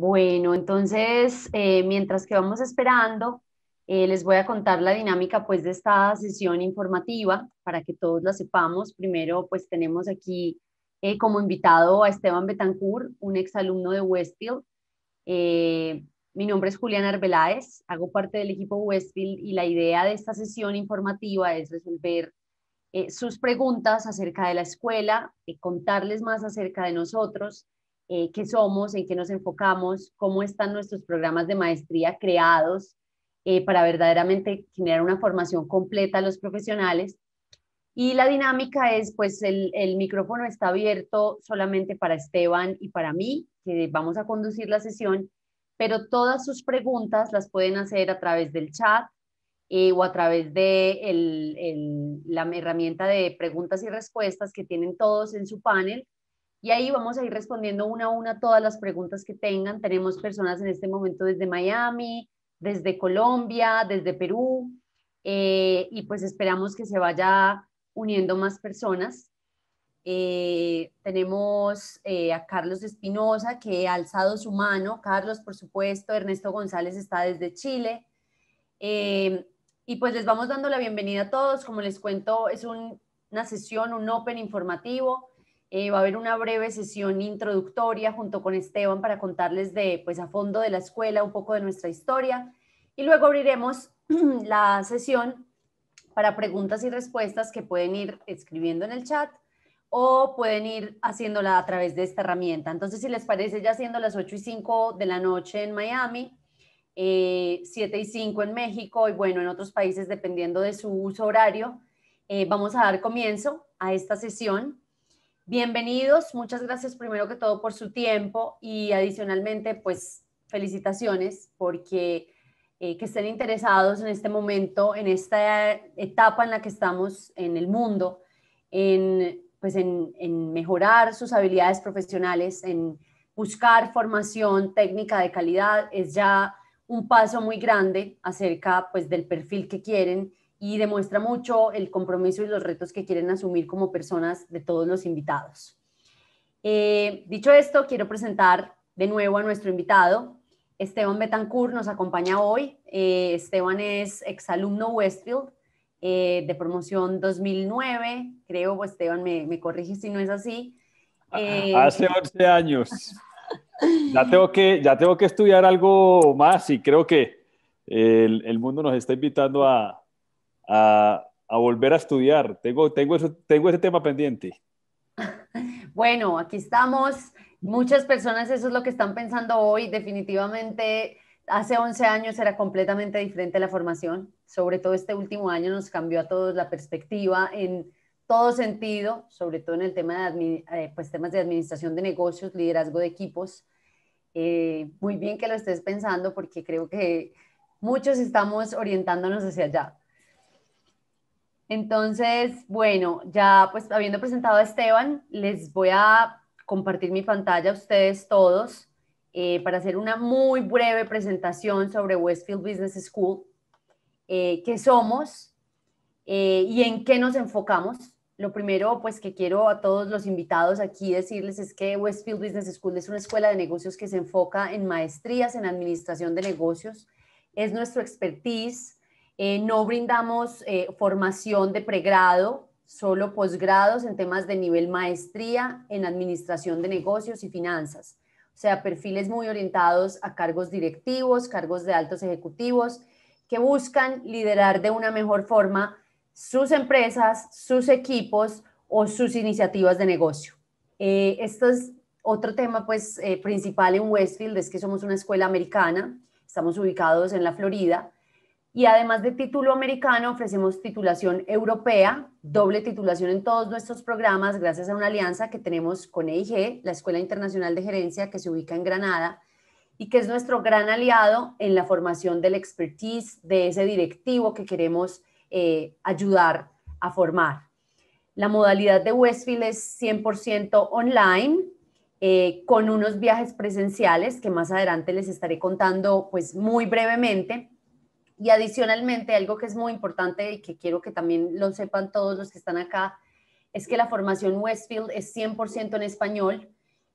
Bueno, entonces, eh, mientras que vamos esperando, eh, les voy a contar la dinámica pues de esta sesión informativa para que todos la sepamos. Primero, pues tenemos aquí eh, como invitado a Esteban Betancourt, un exalumno de Westfield. mi nombre es Juliana Arbeláez, hago parte del equipo Westfield y la idea de esta sesión informativa es resolver sus preguntas acerca de la escuela, contarles más acerca de nosotros, qué somos, en qué nos enfocamos, cómo están nuestros programas de maestría creados eh, para verdaderamente generar una formación completa a los profesionales. Y la dinámica es, pues el, el, micrófono está abierto solamente para Esteban y para mí, que vamos a conducir la sesión, pero todas sus preguntas las pueden hacer a través del chat eh, o a través de el, el, la herramienta de preguntas y respuestas que tienen todos en su panel. Y ahí vamos a ir respondiendo una a una todas las preguntas que tengan. Tenemos personas en este momento desde Miami, desde Colombia, desde Perú, eh, y pues esperamos que se vaya uniendo más personas. Eh, tenemos eh, a Carlos Espinosa, que ha alzado su mano. Carlos, por supuesto, Ernesto González está desde Chile. y pues les vamos dando la bienvenida a todos. Como les cuento, es una sesión, un Open informativo. Va a haber una breve sesión introductoria junto con Esteban para contarles de, pues a fondo de la escuela, un poco de nuestra historia. Y luego abriremos la sesión para preguntas y respuestas que pueden ir escribiendo en el chat o pueden ir haciéndola a través de esta herramienta. Entonces, si les parece, ya siendo las 8 y 5 de la noche en Miami, 7 eh, y 5 en México y bueno, en otros países dependiendo de su uso horario, eh, vamos a dar comienzo a esta sesión. Bienvenidos, muchas gracias primero que todo por su tiempo y adicionalmente, pues felicitaciones porque eh, que estén interesados en este momento, en esta etapa en la que estamos en el mundo, en, pues en, en mejorar sus habilidades profesionales, en buscar formación técnica de calidad, es ya un paso muy grande acerca pues, del perfil que quieren y demuestra mucho el compromiso y los retos que quieren asumir como personas de todos los invitados. Eh, dicho esto, quiero presentar de nuevo a nuestro invitado, Esteban Betancourt nos acompaña hoy. Eh, Esteban es exalumno Westfield eh, de promoción 2009, creo, Esteban, me, me corrige si no es así. Eh, Hace 11 años. ya, tengo que, ya tengo que estudiar algo más y creo que el, el mundo nos está invitando a, a, volver a estudiar. Tengo, tengo, tengo ese tema pendiente. Bueno, aquí estamos Muchas personas eso es lo que están pensando hoy. Definitivamente, hace 11 años era completamente diferente la formación. Sobre todo este último año nos cambió a todos la perspectiva en todo sentido, sobre todo en el tema de eh, pues, temas de administración de negocios, liderazgo de equipos. Eh, muy bien que lo estés pensando porque creo que muchos estamos orientándonos hacia allá. Entonces, bueno, ya pues habiendo presentado a Esteban, les voy a compartir mi pantalla a ustedes todos eh, para hacer una muy breve presentación sobre Westfield Business School, eh, qué somos eh, y en qué nos enfocamos. Lo primero, pues que quiero a todos los invitados aquí decirles es que Westfield Business School es una escuela de negocios que se enfoca en maestrías en administración de negocios. Es nuestro expertise. No brindamos formación de pregrado, solo posgrados en temas de nivel maestría en administración de negocios y finanzas. O sea, perfiles muy orientados a cargos directivos, cargos de altos ejecutivos, que buscan liderar de una mejor forma sus empresas, sus equipos o sus iniciativas de negocio. Eh, esto es otro tema pues eh, principal en Westfield, es que somos una escuela americana, estamos ubicados en la Florida, y además de título americano, ofrecemos titulación europea, doble titulación en todos nuestros programas, gracias a una alianza que tenemos con EIG, la Escuela Internacional de Gerencia, que se ubica en Granada, y que es nuestro gran aliado en la formación del expertise de ese directivo que queremos eh, ayudar a formar. La modalidad de Westfield es 100% online, eh, con unos viajes presenciales que más adelante les estaré contando pues muy brevemente y adicionalmente, algo que es muy importante y que quiero que también lo sepan todos los que están acá, es que la formación Westfield es 100% en español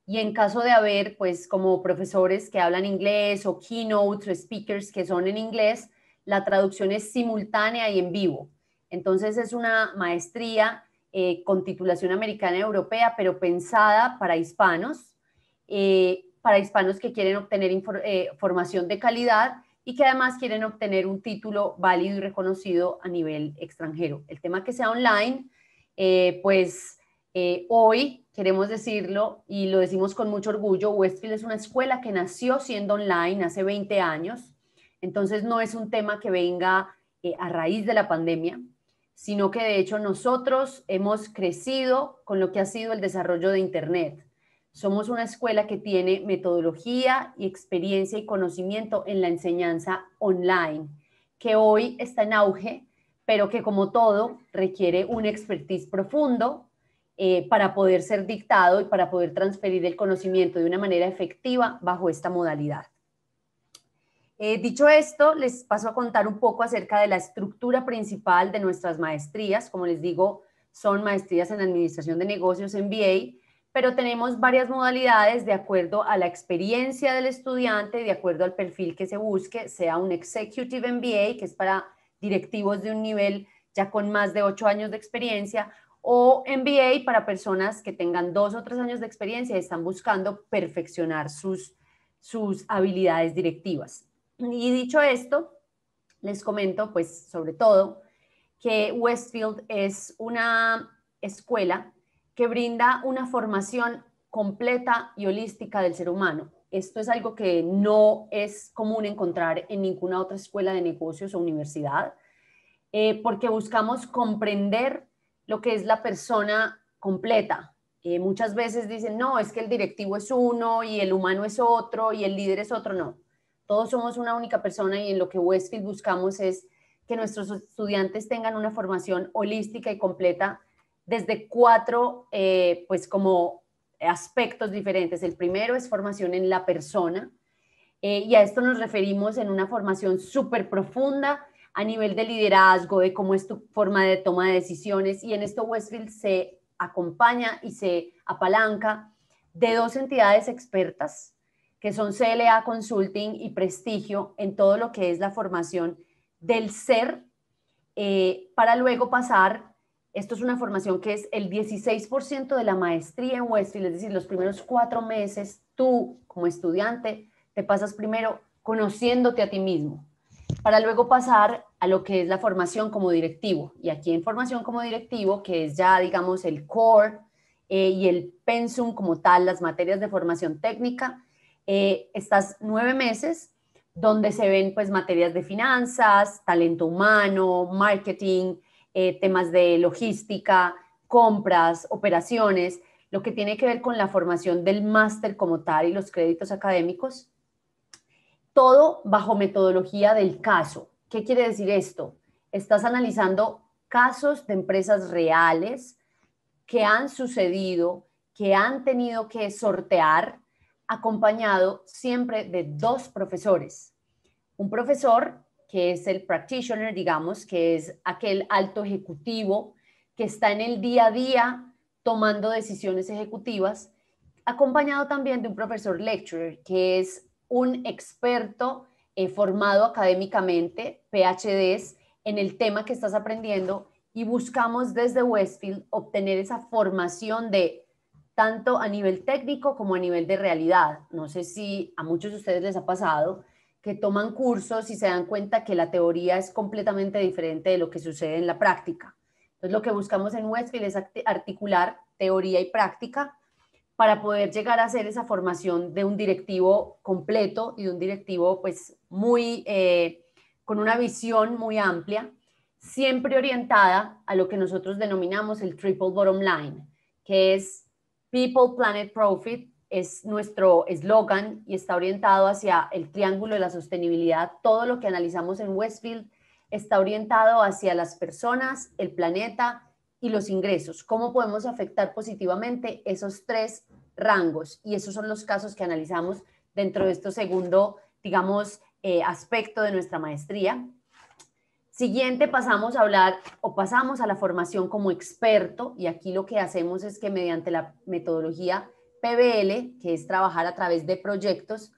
y en caso de haber, pues como profesores que hablan inglés o keynotes o speakers que son en inglés, la traducción es simultánea y en vivo. Entonces es una maestría eh, con titulación americana y europea, pero pensada para hispanos, eh, para hispanos que quieren obtener eh, formación de calidad y que además quieren obtener un título válido y reconocido a nivel extranjero. El tema que sea online, pues hoy queremos decirlo y lo decimos con mucho orgullo, Westfield es una escuela que nació siendo online hace 20 años, entonces no es un tema que venga a raíz de la pandemia, sino que de hecho nosotros hemos crecido con lo que ha sido el desarrollo de Internet. Somos una escuela que tiene metodología y experiencia y conocimiento en la enseñanza online, que hoy está en auge, pero que como todo requiere un expertise profundo eh, para poder ser dictado y para poder transferir el conocimiento de una manera efectiva bajo esta modalidad. Eh, dicho esto, les paso a contar un poco acerca de la estructura principal de nuestras maestrías. Como les digo, son maestrías en Administración de Negocios, MBA, pero tenemos varias modalidades de acuerdo a la experiencia del estudiante, de acuerdo al perfil que se busque, sea un Executive MBA, que es para directivos de un nivel ya con más de ocho años de experiencia, o MBA para personas que tengan dos o tres años de experiencia y están buscando perfeccionar sus, sus habilidades directivas. Y dicho esto, les comento, pues, sobre todo, que Westfield es una escuela que brinda una formación completa y holística del ser humano. Esto es algo que no es común encontrar en ninguna otra escuela de negocios o universidad, eh, porque buscamos comprender lo que es la persona completa. Eh, muchas veces dicen, no, es que el directivo es uno y el humano es otro y el líder es otro. No, todos somos una única persona y en lo que Westfield buscamos es que nuestros estudiantes tengan una formación holística y completa desde cuatro, eh, pues como aspectos diferentes. El primero es formación en la persona eh, y a esto nos referimos en una formación súper profunda a nivel de liderazgo, de cómo es tu forma de toma de decisiones y en esto Westfield se acompaña y se apalanca de dos entidades expertas que son CLA Consulting y Prestigio en todo lo que es la formación del ser, eh, para luego pasar, esto es una formación que es el 16% de la maestría en Westfield, es decir, los primeros cuatro meses tú como estudiante te pasas primero conociéndote a ti mismo, para luego pasar a lo que es la formación como directivo. Y aquí en formación como directivo, que es ya, digamos, el core eh, y el pensum como tal, las materias de formación técnica, eh, estas nueve meses donde se ven pues materias de finanzas, talento humano, marketing, eh, temas de logística, compras, operaciones, lo que tiene que ver con la formación del máster como tal y los créditos académicos, todo bajo metodología del caso. ¿Qué quiere decir esto? Estás analizando casos de empresas reales que han sucedido, que han tenido que sortear acompañado siempre de dos profesores. Un profesor que es el practitioner, digamos, que es aquel alto ejecutivo que está en el día a día tomando decisiones ejecutivas, acompañado también de un profesor lecturer, que es un experto eh, formado académicamente, PhDs, en el tema que estás aprendiendo y buscamos desde Westfield obtener esa formación de tanto a nivel técnico como a nivel de realidad. No sé si a muchos de ustedes les ha pasado que toman cursos y se dan cuenta que la teoría es completamente diferente de lo que sucede en la práctica. Entonces, lo que buscamos en Westfield es articular teoría y práctica para poder llegar a hacer esa formación de un directivo completo y de un directivo pues muy, eh, con una visión muy amplia, siempre orientada a lo que nosotros denominamos el triple bottom line, que es People, Planet, Profit es nuestro eslogan y está orientado hacia el triángulo de la sostenibilidad. Todo lo que analizamos en Westfield está orientado hacia las personas, el planeta y los ingresos. ¿Cómo podemos afectar positivamente esos tres rangos? Y esos son los casos que analizamos dentro de este segundo, digamos, eh, aspecto de nuestra maestría. Siguiente pasamos a hablar o pasamos a la formación como experto y aquí lo que hacemos es que mediante la metodología PBL, que es trabajar a través de proyectos,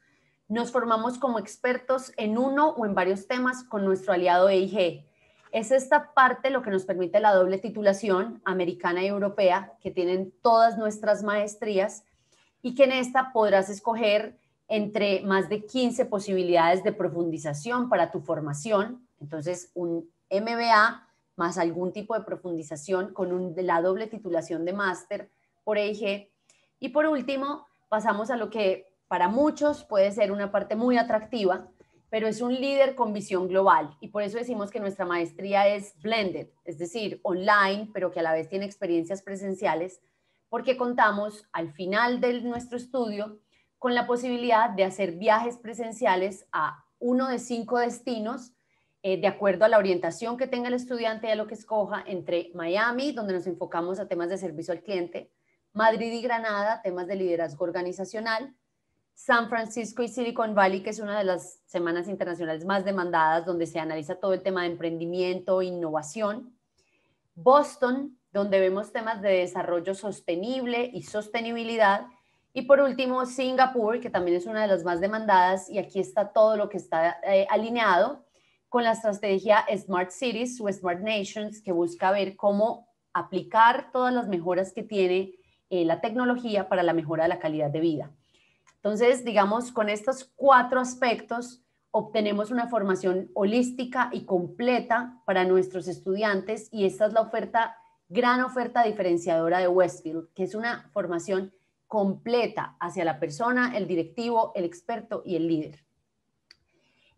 nos formamos como expertos en uno o en varios temas con nuestro aliado EIG. Es esta parte lo que nos permite la doble titulación americana y europea, que tienen todas nuestras maestrías y que en esta podrás escoger entre más de 15 posibilidades de profundización para tu formación. Entonces, un MBA más algún tipo de profundización con la doble titulación de máster por EIG. Y por último, pasamos a lo que para muchos puede ser una parte muy atractiva, pero es un líder con visión global. Y por eso decimos que nuestra maestría es blended, es decir, online, pero que a la vez tiene experiencias presenciales, porque contamos al final de nuestro estudio con la posibilidad de hacer viajes presenciales a uno de cinco destinos eh, de acuerdo a la orientación que tenga el estudiante y a lo que escoja entre Miami, donde nos enfocamos a temas de servicio al cliente, Madrid y Granada, temas de liderazgo organizacional, San Francisco y Silicon Valley, que es una de las semanas internacionales más demandadas, donde se analiza todo el tema de emprendimiento e innovación, Boston, donde vemos temas de desarrollo sostenible y sostenibilidad, y por último, Singapur, que también es una de las más demandadas, y aquí está todo lo que está eh, alineado con la estrategia Smart Cities o Smart Nations, que busca ver cómo aplicar todas las mejoras que tiene eh, la tecnología para la mejora de la calidad de vida. Entonces, digamos, con estos cuatro aspectos obtenemos una formación holística y completa para nuestros estudiantes y esta es la oferta, gran oferta diferenciadora de Westfield, que es una formación completa hacia la persona, el directivo, el experto y el líder.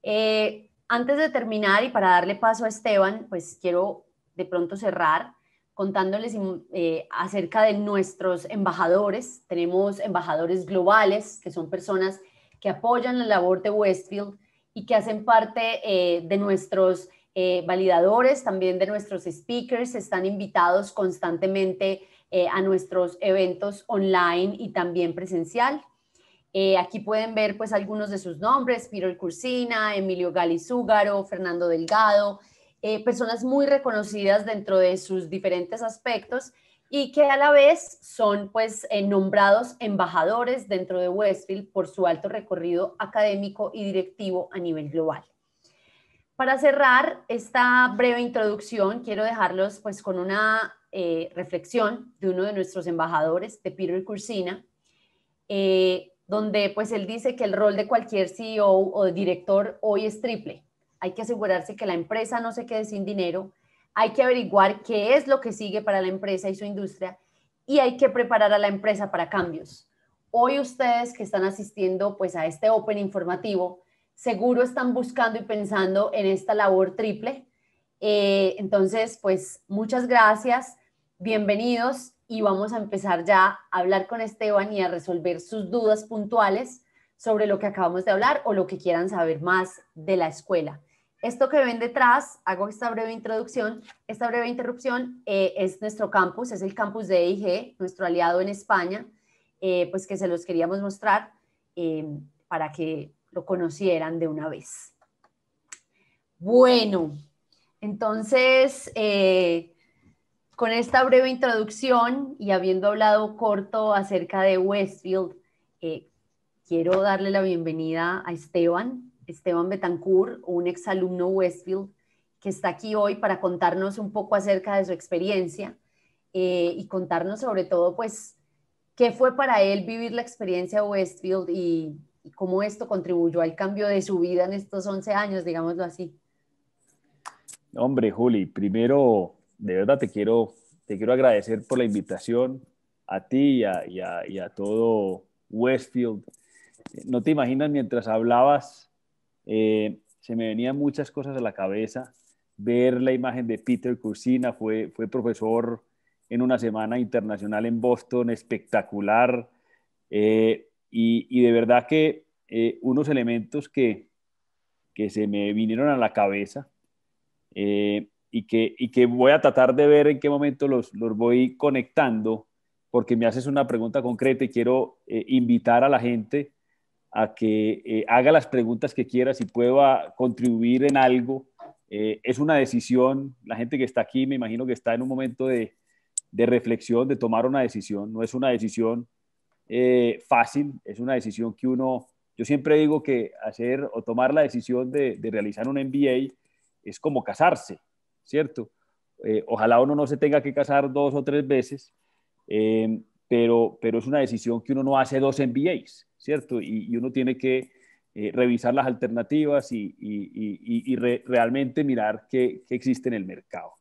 Eh, antes de terminar y para darle paso a Esteban, pues quiero de pronto cerrar contándoles eh, acerca de nuestros embajadores. Tenemos embajadores globales, que son personas que apoyan la labor de Westfield y que hacen parte eh, de nuestros validadores, también de nuestros speakers, están invitados constantemente eh, a nuestros eventos online y también presencial. Eh, aquí pueden ver pues algunos de sus nombres, Peter Cursina, Emilio Galizúgaro, Fernando Delgado, eh, personas muy reconocidas dentro de sus diferentes aspectos y que a la vez son pues nombrados embajadores dentro de Westfield por su alto recorrido académico y directivo a nivel global. Para cerrar esta breve introducción, quiero dejarlos pues con una eh, reflexión de uno de nuestros embajadores, de Peter Cursina, eh, donde pues él dice que el rol de cualquier CEO o director hoy es triple. Hay que asegurarse que la empresa no se quede sin dinero, hay que averiguar qué es lo que sigue para la empresa y su industria y hay que preparar a la empresa para cambios. Hoy ustedes que están asistiendo pues a este Open informativo, seguro están buscando y pensando en esta labor triple eh, entonces, pues muchas gracias, bienvenidos y vamos a empezar ya a hablar con Esteban y a resolver sus dudas puntuales sobre lo que acabamos de hablar o lo que quieran saber más de la escuela. Esto que ven detrás, hago esta breve introducción, esta breve interrupción eh, es nuestro campus, es el campus de EIG, nuestro aliado en España, eh, pues que se los queríamos mostrar para que lo conocieran de una vez. Bueno, entonces, eh, con esta breve introducción y habiendo hablado corto acerca de Westfield, eh, quiero darle la bienvenida a Esteban, Esteban Betancourt, un exalumno Westfield, que está aquí hoy para contarnos un poco acerca de su experiencia eh, y contarnos sobre todo, pues, qué fue para él vivir la experiencia de Westfield y, cómo esto contribuyó al cambio de su vida en estos 11 años, digámoslo así. Hombre, Juli, primero, de verdad te quiero, te quiero agradecer por la invitación a ti y a, todo Westfield. No te imaginas, mientras hablabas, eh, se me venían muchas cosas a la cabeza. Ver la imagen de Peter Cursina, fue, fue profesor en una semana internacional en Boston, espectacular. Eh, y, de verdad que eh, unos elementos que, que se me vinieron a la cabeza y, que, y que voy a tratar de ver en qué momento los, los voy conectando, porque me haces una pregunta concreta y quiero invitar a la gente a que eh, haga las preguntas que quiera, si pueda contribuir en algo. es una decisión, la gente que está aquí me imagino que está en un momento de, de reflexión, de tomar una decisión, no es una decisión eh, fácil, es una decisión que uno, yo siempre digo que hacer o tomar la decisión de, realizar un MBA es como casarse, ¿cierto? Eh, ojalá uno no se tenga que casar dos o tres veces, eh, pero, pero es una decisión que uno no hace dos MBAs, ¿cierto? Y, uno tiene que revisar las alternativas y, realmente mirar qué, qué, existe en el mercado.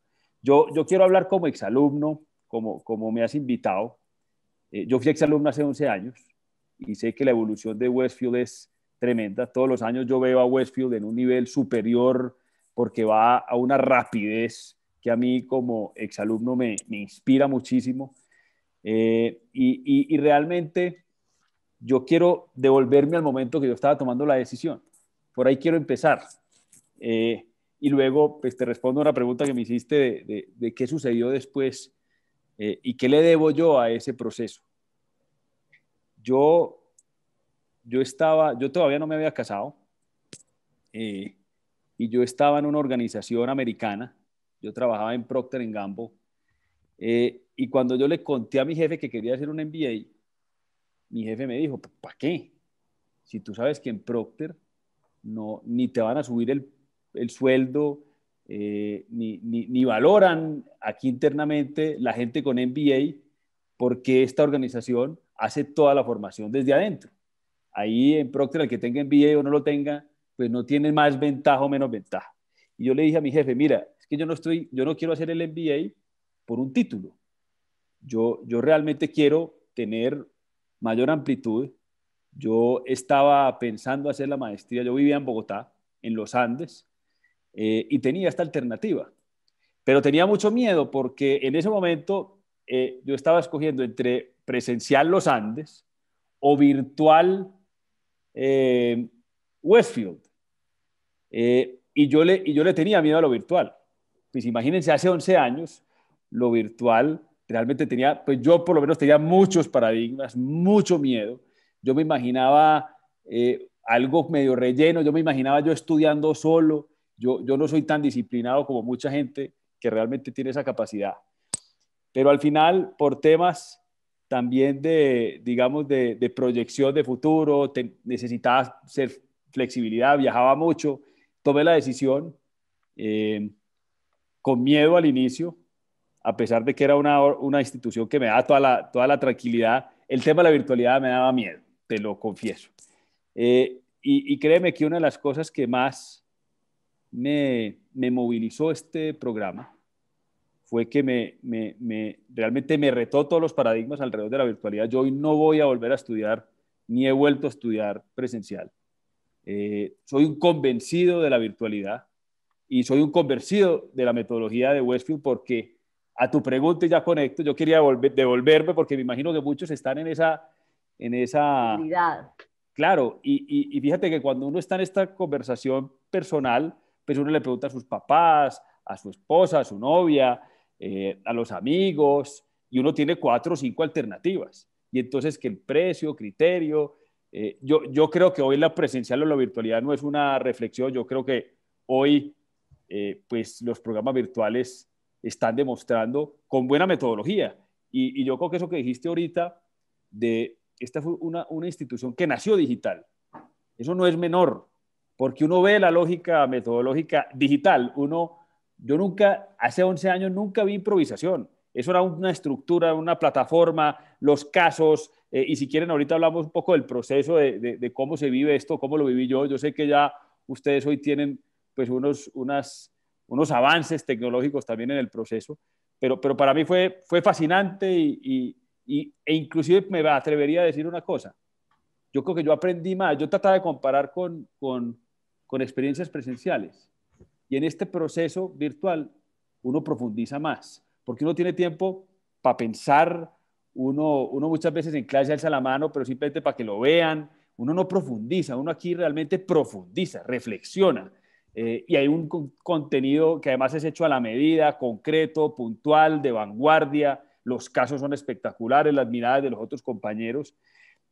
Yo, yo quiero hablar como exalumno, como, como me has invitado, eh, yo fui exalumno hace 11 años y sé que la evolución de Westfield es tremenda. Todos los años yo veo a Westfield en un nivel superior porque va a una rapidez que a mí como exalumno me, me inspira muchísimo. Eh, y, y, realmente yo quiero devolverme al momento que yo estaba tomando la decisión. Por ahí quiero empezar. Eh, y luego pues, te respondo a una pregunta que me hiciste de, qué sucedió después eh, ¿Y qué le debo yo a ese proceso? Yo, yo estaba, yo todavía no me había casado eh, y yo estaba en una organización americana. Yo trabajaba en Procter Gamble y cuando yo le conté a mi jefe que quería hacer un MBA, mi jefe me dijo, ¿para qué? Si tú sabes que en Procter no, ni te van a subir el, el sueldo, eh, ni, valoran aquí internamente la gente con MBA porque esta organización hace toda la formación desde adentro. Ahí en Procter, el que tenga MBA o no lo tenga, pues no tiene más ventaja o menos ventaja. Y yo le dije a mi jefe, mira, es que yo no estoy, yo no quiero hacer el MBA por un título. Yo, yo realmente quiero tener mayor amplitud. Yo estaba pensando hacer la maestría, yo vivía en Bogotá, en los Andes, eh, y tenía esta alternativa. Pero tenía mucho miedo porque en ese momento eh, yo estaba escogiendo entre presencial Los Andes o virtual eh, Westfield. y, yo le, y yo le tenía miedo a lo virtual. Pues imagínense, hace 11 años, lo virtual realmente tenía, pues yo por lo menos tenía muchos paradigmas, mucho miedo. Yo me imaginaba algo medio relleno, yo me imaginaba yo estudiando solo, yo, no soy tan disciplinado como mucha gente que realmente tiene esa capacidad. Pero al final, por temas también de, digamos, de, proyección de futuro, necesitaba ser flexibilidad, viajaba mucho, tomé la decisión eh, con miedo al inicio, a pesar de que era una, institución que me daba toda la, toda la tranquilidad, el tema de la virtualidad me daba miedo, te lo confieso. Eh, y, y, créeme que una de las cosas que más me, movilizó este programa fue que me, realmente me retó todos los paradigmas alrededor de la virtualidad. Yo hoy no voy a volver a estudiar, ni he vuelto a estudiar presencial. Eh, soy un convencido de la virtualidad y soy un convencido de la metodología de Westfield porque a tu pregunta ya conecto, yo quería devolverme porque me imagino que muchos están en esa... En esa Claro, y, y fíjate que cuando uno está en esta conversación personal, pues uno le pregunta a sus papás, a su esposa, a su novia, eh, a los amigos, y uno tiene cuatro o cinco alternativas. Y entonces que el precio, criterio, eh, yo, yo creo que hoy la presencial o la virtualidad no es una reflexión, yo creo que hoy eh, pues los programas virtuales están demostrando con buena metodología. Y, yo creo que eso que dijiste ahorita, de esta fue una, una institución que nació digital, eso no es menor, porque uno ve la lógica metodológica digital. Uno, yo nunca, hace 11 años nunca vi improvisación. Eso era una estructura, una plataforma, los casos, eh, y si quieren ahorita hablamos un poco del proceso de, cómo se vive esto, cómo lo viví yo. Yo sé que ya ustedes hoy tienen pues unos, unas, unos avances tecnológicos también en el proceso, pero, pero para mí fue, fue fascinante y, y, e inclusive me atrevería a decir una cosa. Yo creo que yo aprendí más, yo trataba de comparar con, con con experiencias presenciales. Y en este proceso virtual uno profundiza más, porque uno tiene tiempo para pensar, uno, uno muchas veces en clase alza la mano, pero simplemente para que lo vean, uno no profundiza, uno aquí realmente profundiza, reflexiona. Eh, y hay un contenido que además es hecho a la medida, concreto, puntual, de vanguardia. Los casos son espectaculares, las miradas de los otros compañeros.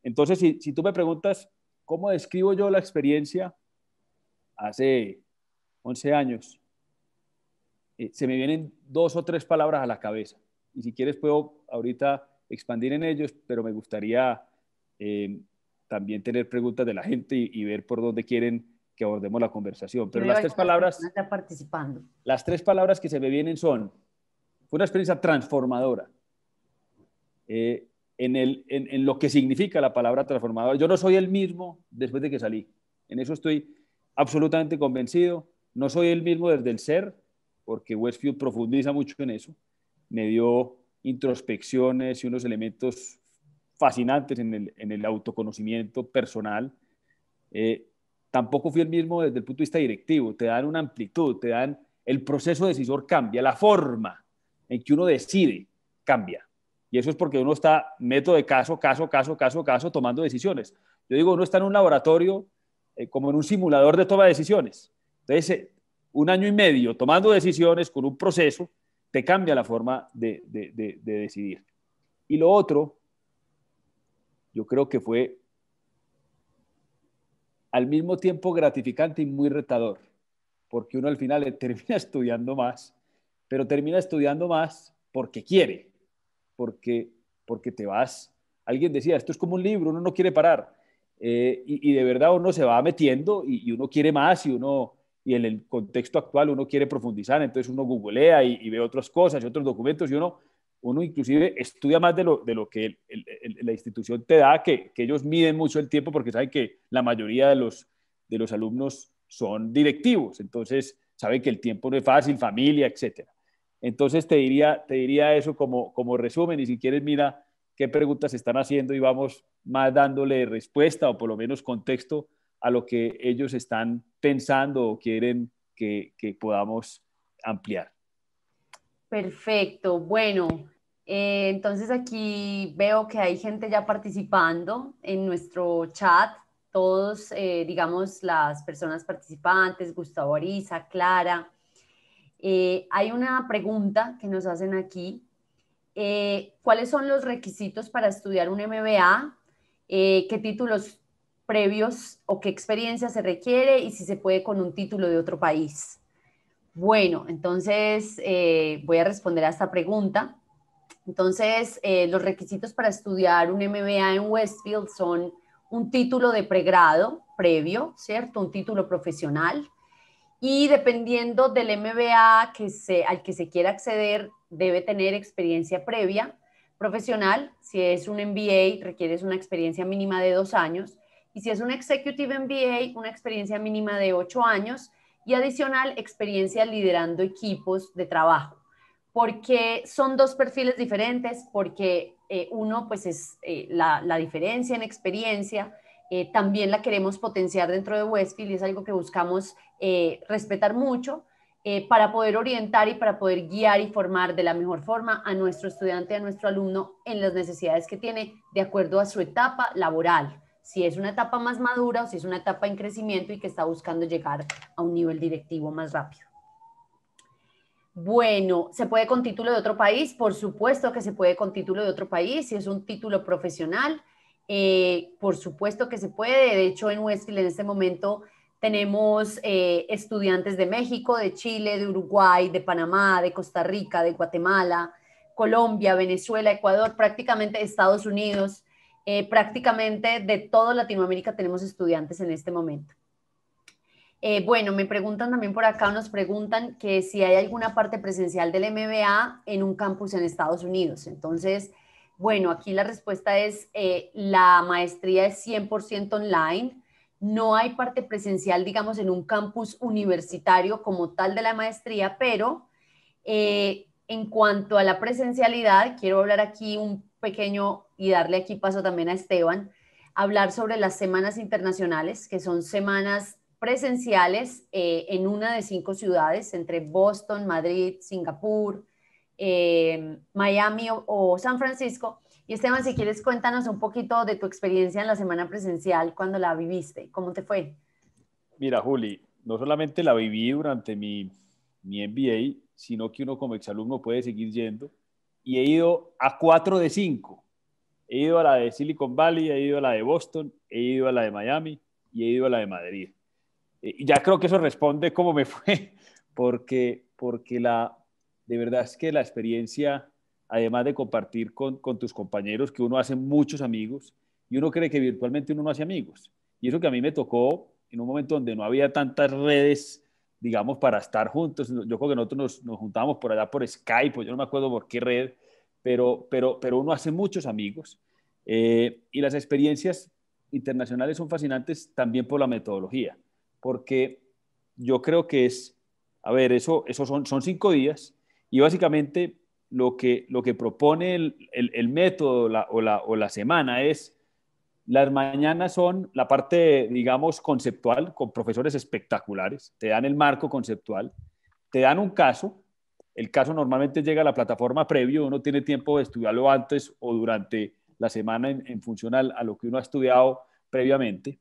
Entonces, si, tú me preguntas, ¿cómo describo yo la experiencia? hace 11 años, eh, se me vienen dos o tres palabras a la cabeza. Y si quieres puedo ahorita expandir en ellos, pero me gustaría eh, también tener preguntas de la gente y, ver por dónde quieren que abordemos la conversación. Pero las tres palabras... Está participando. Las tres palabras que se me vienen son, fue una experiencia transformadora. Eh, en, el, en, en, lo que significa la palabra transformadora. Yo no soy el mismo después de que salí. En eso estoy absolutamente convencido. No soy el mismo desde el ser, porque Westfield profundiza mucho en eso. Me dio introspecciones y unos elementos fascinantes en el, en el autoconocimiento personal. Eh, tampoco fui el mismo desde el punto de vista directivo. Te dan una amplitud, te dan el proceso decisor cambia, la forma en que uno decide cambia. Y eso es porque uno está método de caso, caso, caso, caso, caso, tomando decisiones. Yo digo, uno está en un laboratorio eh, como en un simulador de toma de decisiones. Entonces, eh, un año y medio tomando decisiones con un proceso, te cambia la forma de, de, decidir. Y lo otro, yo creo que fue al mismo tiempo gratificante y muy retador, porque uno al final termina estudiando más, pero termina estudiando más porque quiere, porque, porque te vas. Alguien decía, esto es como un libro, uno no quiere parar. Eh, y, de verdad uno se va metiendo y, uno quiere más y uno y en el contexto actual uno quiere profundizar, entonces uno googlea y, ve otras cosas y otros documentos y uno, uno inclusive estudia más de lo, de lo que la institución te da, que, que, ellos miden mucho el tiempo porque saben que la mayoría de los, de los alumnos son directivos, entonces saben que el tiempo no es fácil, familia, etcétera. Entonces te diría, te diría eso como, como resumen y si quieres mira qué preguntas están haciendo y vamos más dándole respuesta o por lo menos contexto a lo que ellos están pensando o quieren que, podamos ampliar. Perfecto. Bueno, eh, entonces aquí veo que hay gente ya participando en nuestro chat. Todos, eh, digamos, las personas participantes, Gustavo Ariza, Clara. Eh, hay una pregunta que nos hacen aquí eh, cuáles son los requisitos para estudiar un MBA, qué títulos previos o qué experiencia se requiere y si se puede con un título de otro país. Bueno, entonces voy a responder a esta pregunta. Entonces, los requisitos para estudiar un MBA en Westfield son un título de pregrado previo, ¿cierto? Un título profesional. Y dependiendo del MBA al que se quiera acceder, debe tener experiencia previa profesional. Si es un MBA, requieres una experiencia mínima de dos años. Y si es un Executive MBA, una experiencia mínima de ocho años y adicional experiencia liderando equipos de trabajo. Porque son dos perfiles diferentes, porque eh, uno pues es eh, la, diferencia en experiencia, eh, también la queremos potenciar dentro de Westfield y es algo que buscamos respetar mucho eh, para poder orientar y para poder guiar y formar de la mejor forma a nuestro estudiante, a nuestro alumno en las necesidades que tiene de acuerdo a su etapa laboral, si es una etapa más madura o si es una etapa en crecimiento y que está buscando llegar a un nivel directivo más rápido. Bueno, ¿se puede con título de otro país? Por supuesto que se puede con título de otro país, si es un título profesional, eh, por supuesto que se puede. De hecho, en Westfield en este momento tenemos eh, estudiantes de México, de Chile, de Uruguay, de Panamá, de Costa Rica, de Guatemala, Colombia, Venezuela, Ecuador, prácticamente Estados Unidos, eh, prácticamente de toda Latinoamérica tenemos estudiantes en este momento. Eh, bueno, me preguntan también por acá, nos preguntan que si hay alguna parte presencial del MBA en un campus en Estados Unidos. Entonces, bueno, aquí la respuesta es, la maestría es 100% online no hay parte presencial, digamos, en un campus universitario como tal de la maestría, pero eh, en cuanto a la presencialidad, quiero hablar aquí un pequeño y darle aquí paso también a Esteban, hablar sobre las semanas internacionales, que son semanas presenciales eh, en una de cinco ciudades, entre Boston, Madrid, Singapur, eh, Miami o San Francisco, y Esteban, si quieres, cuéntanos un poquito de tu experiencia en la semana presencial, cuando la viviste, ¿cómo te fue? Mira, Juli, no solamente la viví durante mi, mi MBA, sino que uno como exalumno puede seguir yendo. Y he ido a cuatro de cinco. He ido a la de Silicon Valley, he ido a la de Boston, he ido a la de Miami y he ido a la de Madrid. Eh, y ya creo que eso responde cómo me fue, porque, porque la, de verdad es que la experiencia además de compartir con, tus compañeros, que uno hace muchos amigos, y uno cree que virtualmente uno no hace amigos. Y eso que a mí me tocó en un momento donde no había tantas redes, digamos, para estar juntos. Yo creo que nosotros nos, juntábamos por allá por Skype, yo no me acuerdo por qué red, pero, pero, pero uno hace muchos amigos. Eh, y las experiencias internacionales son fascinantes también por la metodología, porque yo creo que es, a ver, eso, son, cinco días y básicamente lo que, lo que propone el, el, método o, la, o la semana es las mañanas son la parte, digamos, conceptual, con profesores espectaculares, te dan el marco conceptual, te dan un caso, el caso normalmente llega a la plataforma previo, uno tiene tiempo de estudiarlo antes o durante la semana en, función a, lo que uno ha estudiado previamente,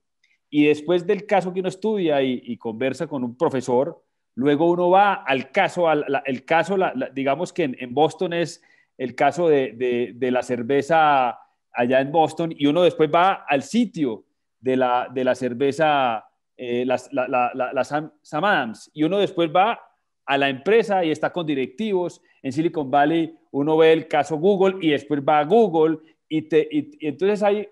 y después del caso que uno estudia y, conversa con un profesor, luego uno va al caso, al, el caso, digamos que en, Boston es el caso de, de la cerveza allá en Boston y uno después va al sitio de la, de la cerveza, eh, las, la, la, Sam, Adams, y uno después va a la empresa y está con directivos. En Silicon Valley uno ve el caso Google y después va a Google y, te, y, entonces hay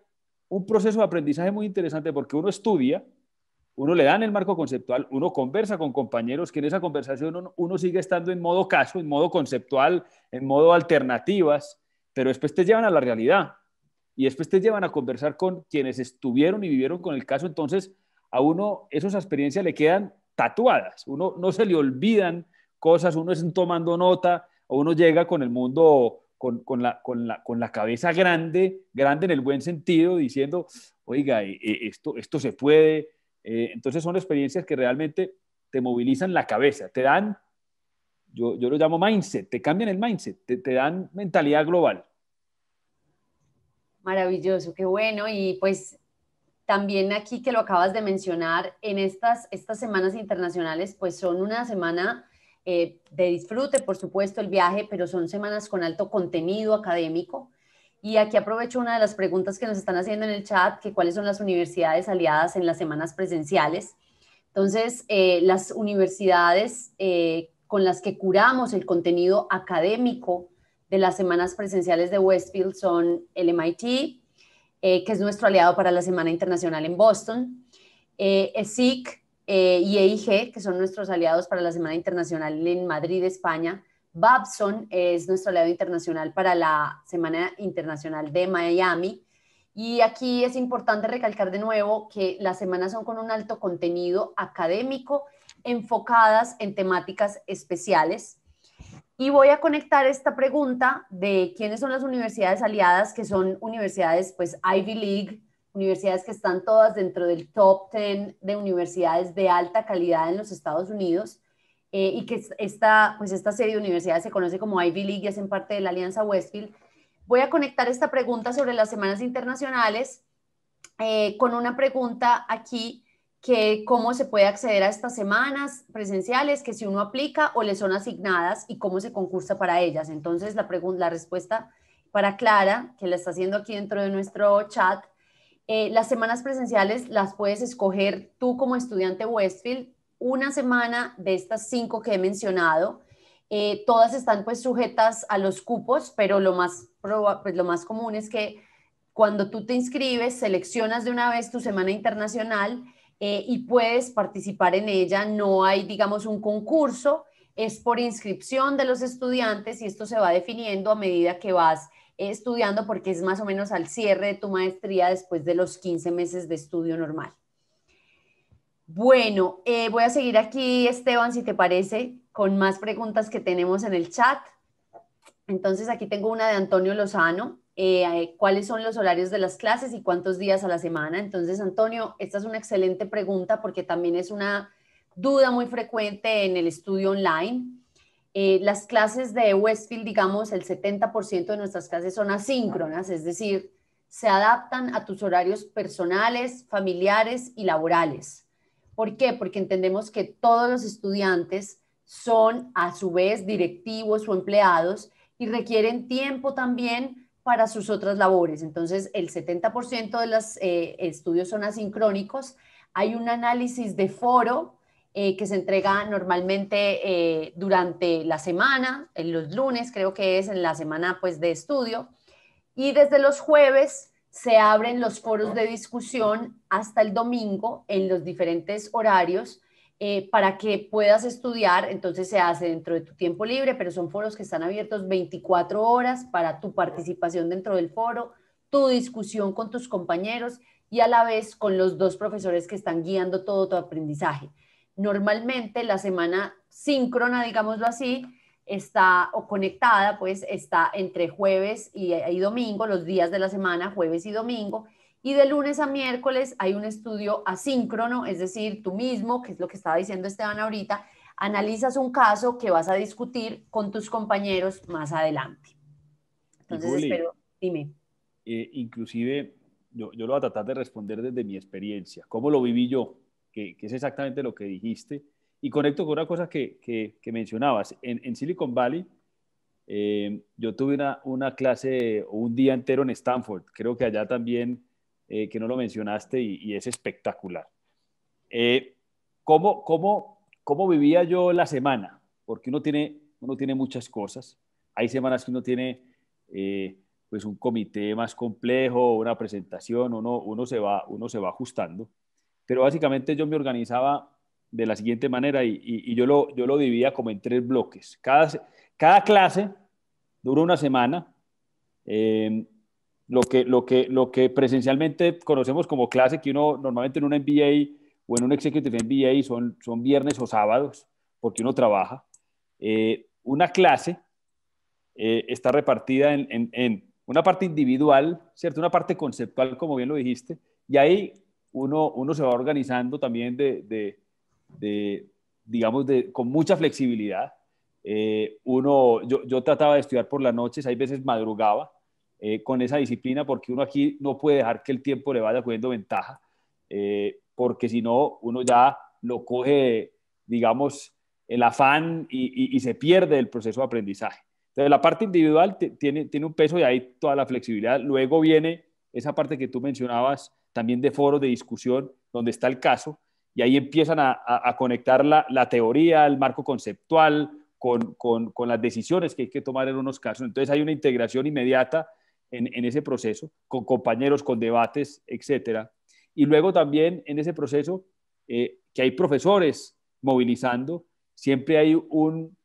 un proceso de aprendizaje muy interesante porque uno estudia, uno le dan el marco conceptual, uno conversa con compañeros que en esa conversación uno, uno, sigue estando en modo caso, en modo conceptual, en modo alternativas, pero después te llevan a la realidad y después te llevan a conversar con quienes estuvieron y vivieron con el caso, entonces a uno esas experiencias le quedan tatuadas, uno no se le olvidan cosas, uno es tomando nota, o uno llega con el mundo con, la, cabeza grande, grande en el buen sentido, diciendo, oiga, eh, eh, esto, esto se puede. Eh, entonces son experiencias que realmente te movilizan la cabeza, te dan, yo, lo llamo mindset, te cambian el mindset, te, te dan mentalidad global. Maravilloso, qué bueno. Y pues también aquí que lo acabas de mencionar, en estas, estas semanas internacionales, pues son una semana eh, de disfrute, por supuesto, el viaje, pero son semanas con alto contenido académico. Y aquí aprovecho una de las preguntas que nos están haciendo en el chat, que cuáles son las universidades aliadas en las semanas presenciales. Entonces, eh, las universidades eh, con las que curamos el contenido académico de las semanas presenciales de Westfield son el MIT, que es nuestro aliado para la Semana Internacional en Boston, eh, ESIC eh, y EIG, que son nuestros aliados para la Semana Internacional en Madrid, España. Babson es nuestro aliado internacional para la Semana Internacional de Miami. Y aquí es importante recalcar de nuevo que las semanas son con un alto contenido académico enfocadas en temáticas especiales y voy a conectar esta pregunta de quiénes son las universidades aliadas, que son universidades, pues Ivy League, universidades que están todas dentro del top 10 de universidades de alta calidad en los Estados Unidos, eh, y que esta, pues esta serie de universidades se conoce como Ivy League y hacen parte de la Alianza Westfield. Voy a conectar esta pregunta sobre las semanas internacionales eh, con una pregunta aquí que cómo se puede acceder a estas semanas presenciales, que si uno aplica o le son asignadas y cómo se concursa para ellas. Entonces, la, la respuesta para Clara, que la está haciendo aquí dentro de nuestro chat, eh, las semanas presenciales las puedes escoger tú como estudiante Westfield una semana de estas cinco que he mencionado. Eh, todas están pues sujetas a los cupos, pero lo más, pues, lo más común es que cuando tú te inscribes, seleccionas de una vez tu semana internacional eh, y puedes participar en ella. No hay, digamos, un concurso, es por inscripción de los estudiantes y esto se va definiendo a medida que vas estudiando porque es más o menos al cierre de tu maestría después de los 15 meses de estudio normal. Bueno, eh, voy a seguir aquí, Esteban, si te parece, con más preguntas que tenemos en el chat. Entonces, aquí tengo una de Antonio Lozano. Eh, cuáles son los horarios de las clases y cuántos días a la semana. Entonces, Antonio, esta es una excelente pregunta porque también es una duda muy frecuente en el estudio online. Eh, las clases de Westfield, digamos, el 70% de nuestras clases son asíncronas, es decir, se adaptan a tus horarios personales, familiares y laborales. ¿Por qué? Porque entendemos que todos los estudiantes son a su vez directivos o empleados y requieren tiempo también para sus otras labores. Entonces, el 70% de los eh, estudios son asincrónicos. Hay un análisis de foro eh, que se entrega normalmente eh, durante la semana, en los lunes creo que es en la semana pues de estudio. Y desde los jueves se abren los foros de discusión hasta el domingo en los diferentes horarios eh, para que puedas estudiar. Entonces se hace dentro de tu tiempo libre, pero son foros que están abiertos 24 horas para tu participación dentro del foro, tu discusión con tus compañeros y a la vez con los dos profesores que están guiando todo tu aprendizaje. Normalmente la semana síncrona, digámoslo así, está o conectada, pues está entre jueves y, y, domingo, los días de la semana, jueves y domingo, y de lunes a miércoles hay un estudio asíncrono, es decir, tú mismo, que es lo que estaba diciendo Esteban ahorita, analizas un caso que vas a discutir con tus compañeros más adelante. Entonces, espero, dime. Eh, inclusive, yo, yo, lo voy a tratar de responder desde mi experiencia, cómo lo viví yo, que, que es exactamente lo que dijiste, y conecto con una cosa que, que, mencionabas. En, en, Silicon Valley, eh, yo tuve una, una clase o un día entero en Stanford, creo que allá también eh, que no lo mencionaste y, es espectacular. Eh, ¿cómo, cómo, cómo, vivía yo la semana? Porque uno tiene, uno tiene muchas cosas. Hay semanas que uno tiene eh, pues un comité más complejo, una presentación, uno, uno, se va, uno se va ajustando. Pero básicamente yo me organizaba de la siguiente manera y, yo, lo, yo lo dividía como en tres bloques. Cada, cada clase dura una semana. Eh, lo que, lo que, lo que presencialmente conocemos como clase, que uno normalmente en un MBA o en un Executive MBA son, son viernes o sábados, porque uno trabaja. Eh, una clase eh, está repartida en, en, una parte individual, ¿cierto? Una parte conceptual, como bien lo dijiste, y ahí uno, uno se va organizando también de, de, digamos, de, con mucha flexibilidad. Eh, uno, yo, yo trataba de estudiar por las noches, hay veces madrugaba, eh, con esa disciplina, porque uno aquí no puede dejar que el tiempo le vaya cogiendo ventaja, eh, porque si no, uno ya lo coge, digamos, el afán y, se pierde el proceso de aprendizaje. Entonces, la parte individual tiene, tiene un peso y ahí toda la flexibilidad. Luego viene esa parte que tú mencionabas también de foros de discusión, donde está el caso, y ahí empiezan a, conectar la, teoría, el marco conceptual, con, con, las decisiones que hay que tomar en unos casos. Entonces hay una integración inmediata en, ese proceso, con compañeros, con debates, etcétera. Y luego también en ese proceso eh, que hay profesores movilizando, siempre hay un,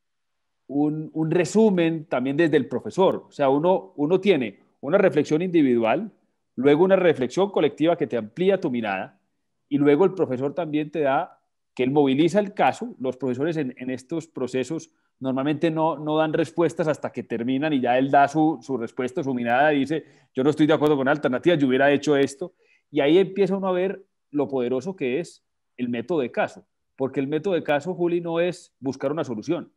un, resumen también desde el profesor. O sea, uno, uno tiene una reflexión individual, luego una reflexión colectiva que te amplía tu mirada, y luego el profesor también te da, que él moviliza el caso. Los profesores en, estos procesos normalmente no, no dan respuestas hasta que terminan y ya él da su, su respuesta, su mirada y dice, yo no estoy de acuerdo con la alternativa, yo hubiera hecho esto. Y ahí empieza uno a ver lo poderoso que es el método de caso, porque el método de caso, Juli, no es buscar una solución.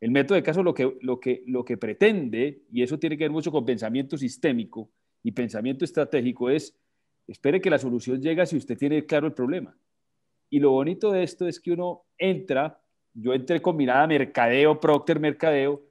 El método de caso lo que, lo que, lo que pretende, y eso tiene que ver mucho con pensamiento sistémico y pensamiento estratégico, es espere que la solución llega si usted tiene claro el problema. Y lo bonito de esto es que uno entra yo entré con mirada mercadeo, Procter mercadeo,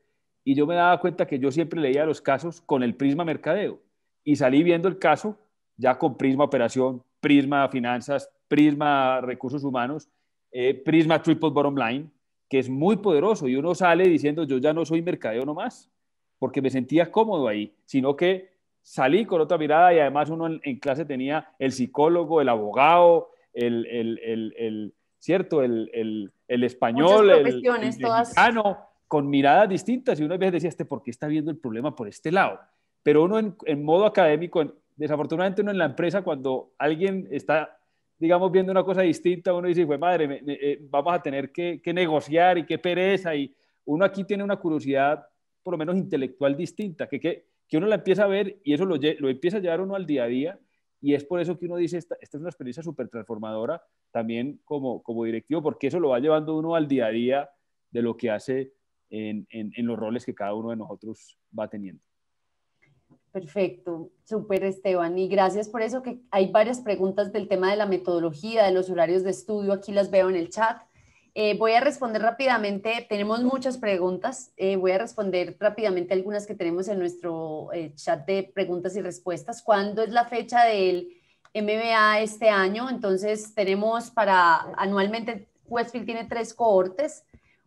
y yo me daba cuenta que yo siempre leía los casos con el prisma mercadeo. Y salí viendo el caso ya con prisma operación, prisma finanzas, prisma recursos humanos, eh, prisma triple bottom line, que es muy poderoso. Y uno sale diciendo, yo ya no soy mercadeo nomás, porque me sentía cómodo ahí, sino que salí con otra mirada y además uno en, clase tenía el psicólogo, el abogado, el, el ¿cierto? El, el, el español, el, mexicano, con miradas distintas y uno a veces decía, este, ¿por qué está viendo el problema por este lado? Pero uno en, en modo académico, desafortunadamente uno en la empresa, cuando alguien está, digamos, viendo una cosa distinta, uno dice, pues madre, eh, vamos a tener que, que, negociar y qué pereza. Y uno aquí tiene una curiosidad, por lo menos intelectual, distinta, que, que, que uno la empieza a ver y eso lo, lo empieza a llevar uno al día a día. Y es por eso que uno dice, esta, esta es una experiencia súper transformadora también como, como directivo, porque eso lo va llevando uno al día a día de lo que hace en, en, los roles que cada uno de nosotros va teniendo. Perfecto, súper Esteban. Y gracias por eso, que hay varias preguntas del tema de la metodología, de los horarios de estudio, aquí las veo en el chat. Eh, voy a responder rápidamente, tenemos muchas preguntas, eh, voy a responder rápidamente algunas que tenemos en nuestro eh, chat de preguntas y respuestas. ¿Cuándo es la fecha del MBA este año. Entonces tenemos para anualmente, Westfield tiene tres cohortes,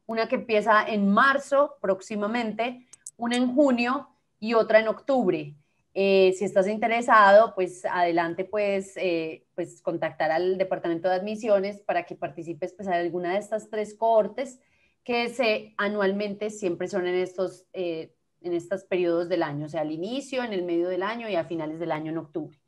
una que empieza en marzo próximamente, una en junio y otra en octubre. Eh, si estás interesado, pues adelante puedes eh, pues, contactar al departamento de admisiones para que participes pues, en alguna de estas tres cohortes que se anualmente siempre son en estos, eh, en estos periodos del año, o sea, al inicio, en el medio del año y a finales del año en octubre.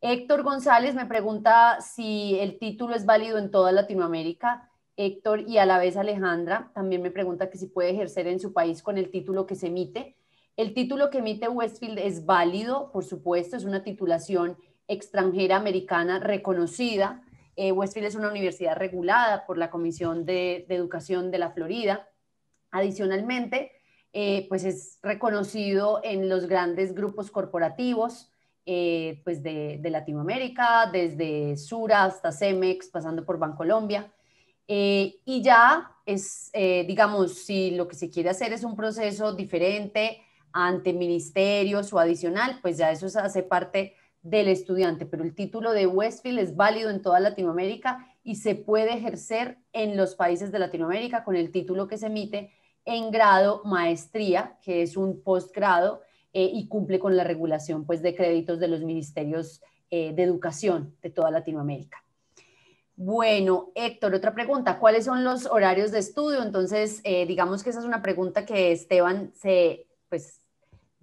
Héctor González me pregunta si el título es válido en toda Latinoamérica. Héctor y a la vez Alejandra también me pregunta que si puede ejercer en su país con el título que se emite. El título que emite Westfield es válido, por supuesto, es una titulación extranjera americana reconocida. Eh, Westfield es una universidad regulada por la Comisión de, Educación de la Florida. Adicionalmente, eh, pues es reconocido en los grandes grupos corporativos eh, pues de, Latinoamérica, desde Sura hasta Cemex, pasando por Bancolombia. y ya es, digamos, si lo que se quiere hacer es un proceso diferente, ante ministerios o adicional, pues ya eso hace parte del estudiante, pero el título de Westfield es válido en toda Latinoamérica y se puede ejercer en los países de Latinoamérica con el título que se emite en grado maestría, que es un postgrado eh, y cumple con la regulación pues, de créditos de los ministerios eh, de educación de toda Latinoamérica. Bueno, Héctor, otra pregunta, ¿cuáles son los horarios de estudio? Entonces, eh, digamos que esa es una pregunta que Esteban se, pues,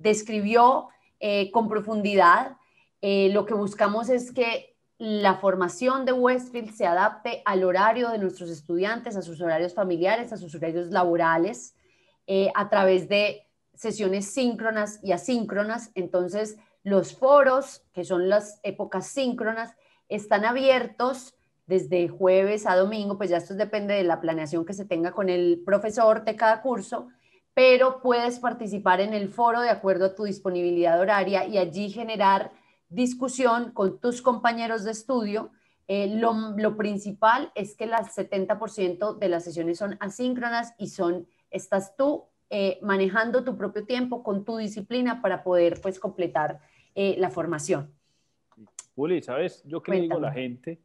describió eh, con profundidad. Eh, lo que buscamos es que la formación de Westfield se adapte al horario de nuestros estudiantes, a sus horarios familiares, a sus horarios laborales, eh, a través de sesiones síncronas y asíncronas. Entonces, los foros, que son las épocas síncronas, están abiertos desde jueves a domingo, pues ya esto depende de la planeación que se tenga con el profesor de cada curso, pero puedes participar en el foro de acuerdo a tu disponibilidad horaria y allí generar discusión con tus compañeros de estudio. Eh, lo, principal es que las 70% de las sesiones son asíncronas y son, estás tú eh, manejando tu propio tiempo con tu disciplina para poder pues completar eh, la formación. Juli, ¿sabes? Yo que digo a la gente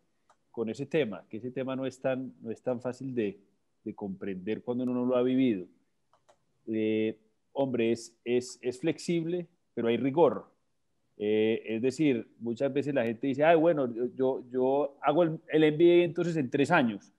con ese tema, que ese tema no es tan, no es tan fácil de, de comprender cuando uno no lo ha vivido eh, hombre, es, es, es, flexible, pero hay rigor. Eh, es decir, muchas veces la gente dice, ay, bueno, yo, yo hago el, el MBA entonces en tres años.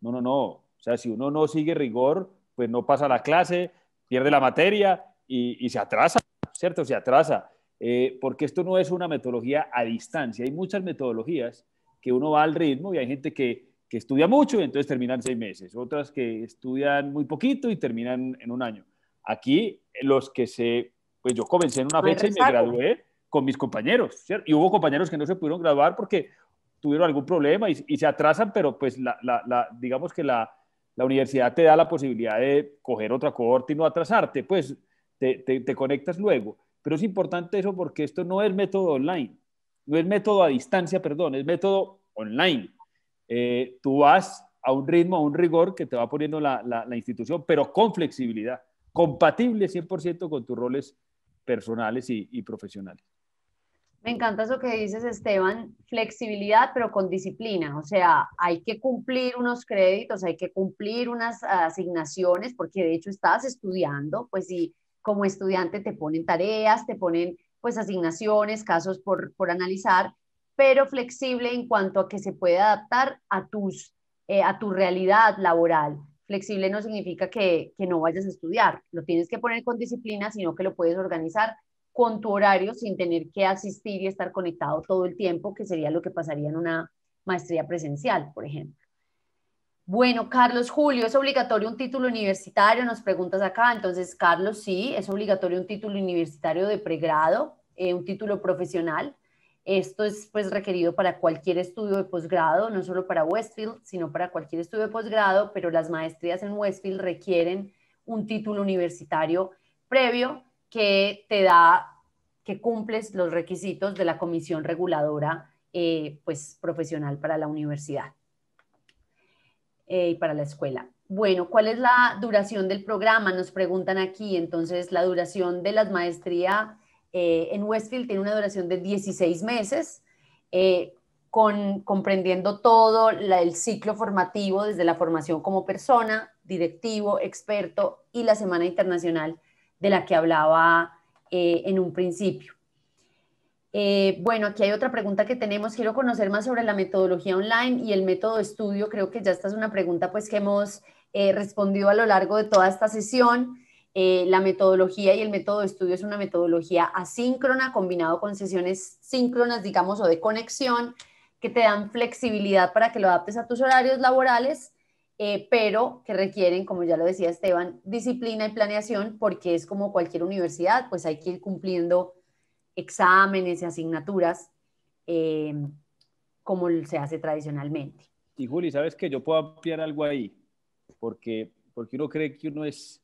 No, no, no. O sea, si uno no sigue rigor, pues no pasa la clase, pierde la materia y, y se atrasa, ¿cierto? Se atrasa. Eh, porque esto no es una metodología a distancia. Hay muchas metodologías que uno va al ritmo y hay gente que, que estudia mucho y entonces terminan seis meses, otras que estudian muy poquito y terminan en un año. Aquí, los que se, pues yo comencé en una fecha y me gradué con mis compañeros, ¿cierto? Y hubo compañeros que no se pudieron graduar porque tuvieron algún problema y, se atrasan, pero pues la, la, digamos que la, la, universidad te da la posibilidad de coger otra cohorte y no atrasarte, pues te, te, te conectas luego. Pero es importante eso porque esto no es método online, no es método a distancia, perdón, es método online. Eh, tú vas a un ritmo, a un rigor que te va poniendo la, la institución, pero con flexibilidad compatible 100% con tus roles personales y, profesionales. Me encanta eso que dices, Esteban, flexibilidad, pero con disciplina. O sea, hay que cumplir unos créditos, hay que cumplir unas asignaciones, porque de hecho estás estudiando, pues si como estudiante te ponen tareas, te ponen pues asignaciones, casos por, por analizar, pero flexible en cuanto a que se puede adaptar a, tus, eh, a tu realidad laboral. Flexible no significa que, no vayas a estudiar, lo tienes que poner con disciplina, sino que lo puedes organizar con tu horario sin tener que asistir y estar conectado todo el tiempo, que sería lo que pasaría en una maestría presencial, por ejemplo. Bueno, Carlos Julio, ¿es obligatorio un título universitario? Nos preguntas acá. Entonces, Carlos, sí, es obligatorio un título universitario de pregrado, eh, un título profesional. Esto es pues requerido para cualquier estudio de posgrado, no solo para Westfield, sino para cualquier estudio de posgrado, pero las maestrías en Westfield requieren un título universitario previo que te da, que cumples los requisitos de la comisión reguladora eh, pues profesional para la universidad eh, y para la escuela. Bueno, ¿cuál es la duración del programa? Nos preguntan aquí. Entonces, la duración de las maestrías eh, en Westfield tiene una duración de 16 meses, eh, con, comprendiendo todo el ciclo formativo, desde la formación como persona, directivo, experto y la Semana Internacional de la que hablaba eh, en un principio. Eh, bueno, aquí hay otra pregunta que tenemos. Quiero conocer más sobre la metodología online y el método de estudio. Creo que ya esta es una pregunta pues que hemos eh, respondido a lo largo de toda esta sesión. Eh, la metodología y el método de estudio es una metodología asíncrona combinado con sesiones síncronas, digamos, o de conexión que te dan flexibilidad para que lo adaptes a tus horarios laborales, pero que requieren, como ya lo decía Esteban, disciplina y planeación porque es como cualquier universidad, pues hay que ir cumpliendo exámenes y asignaturas eh, como se hace tradicionalmente. Y Juli, ¿sabes que Yo puedo ampliar algo ahí, porque, porque uno cree que uno es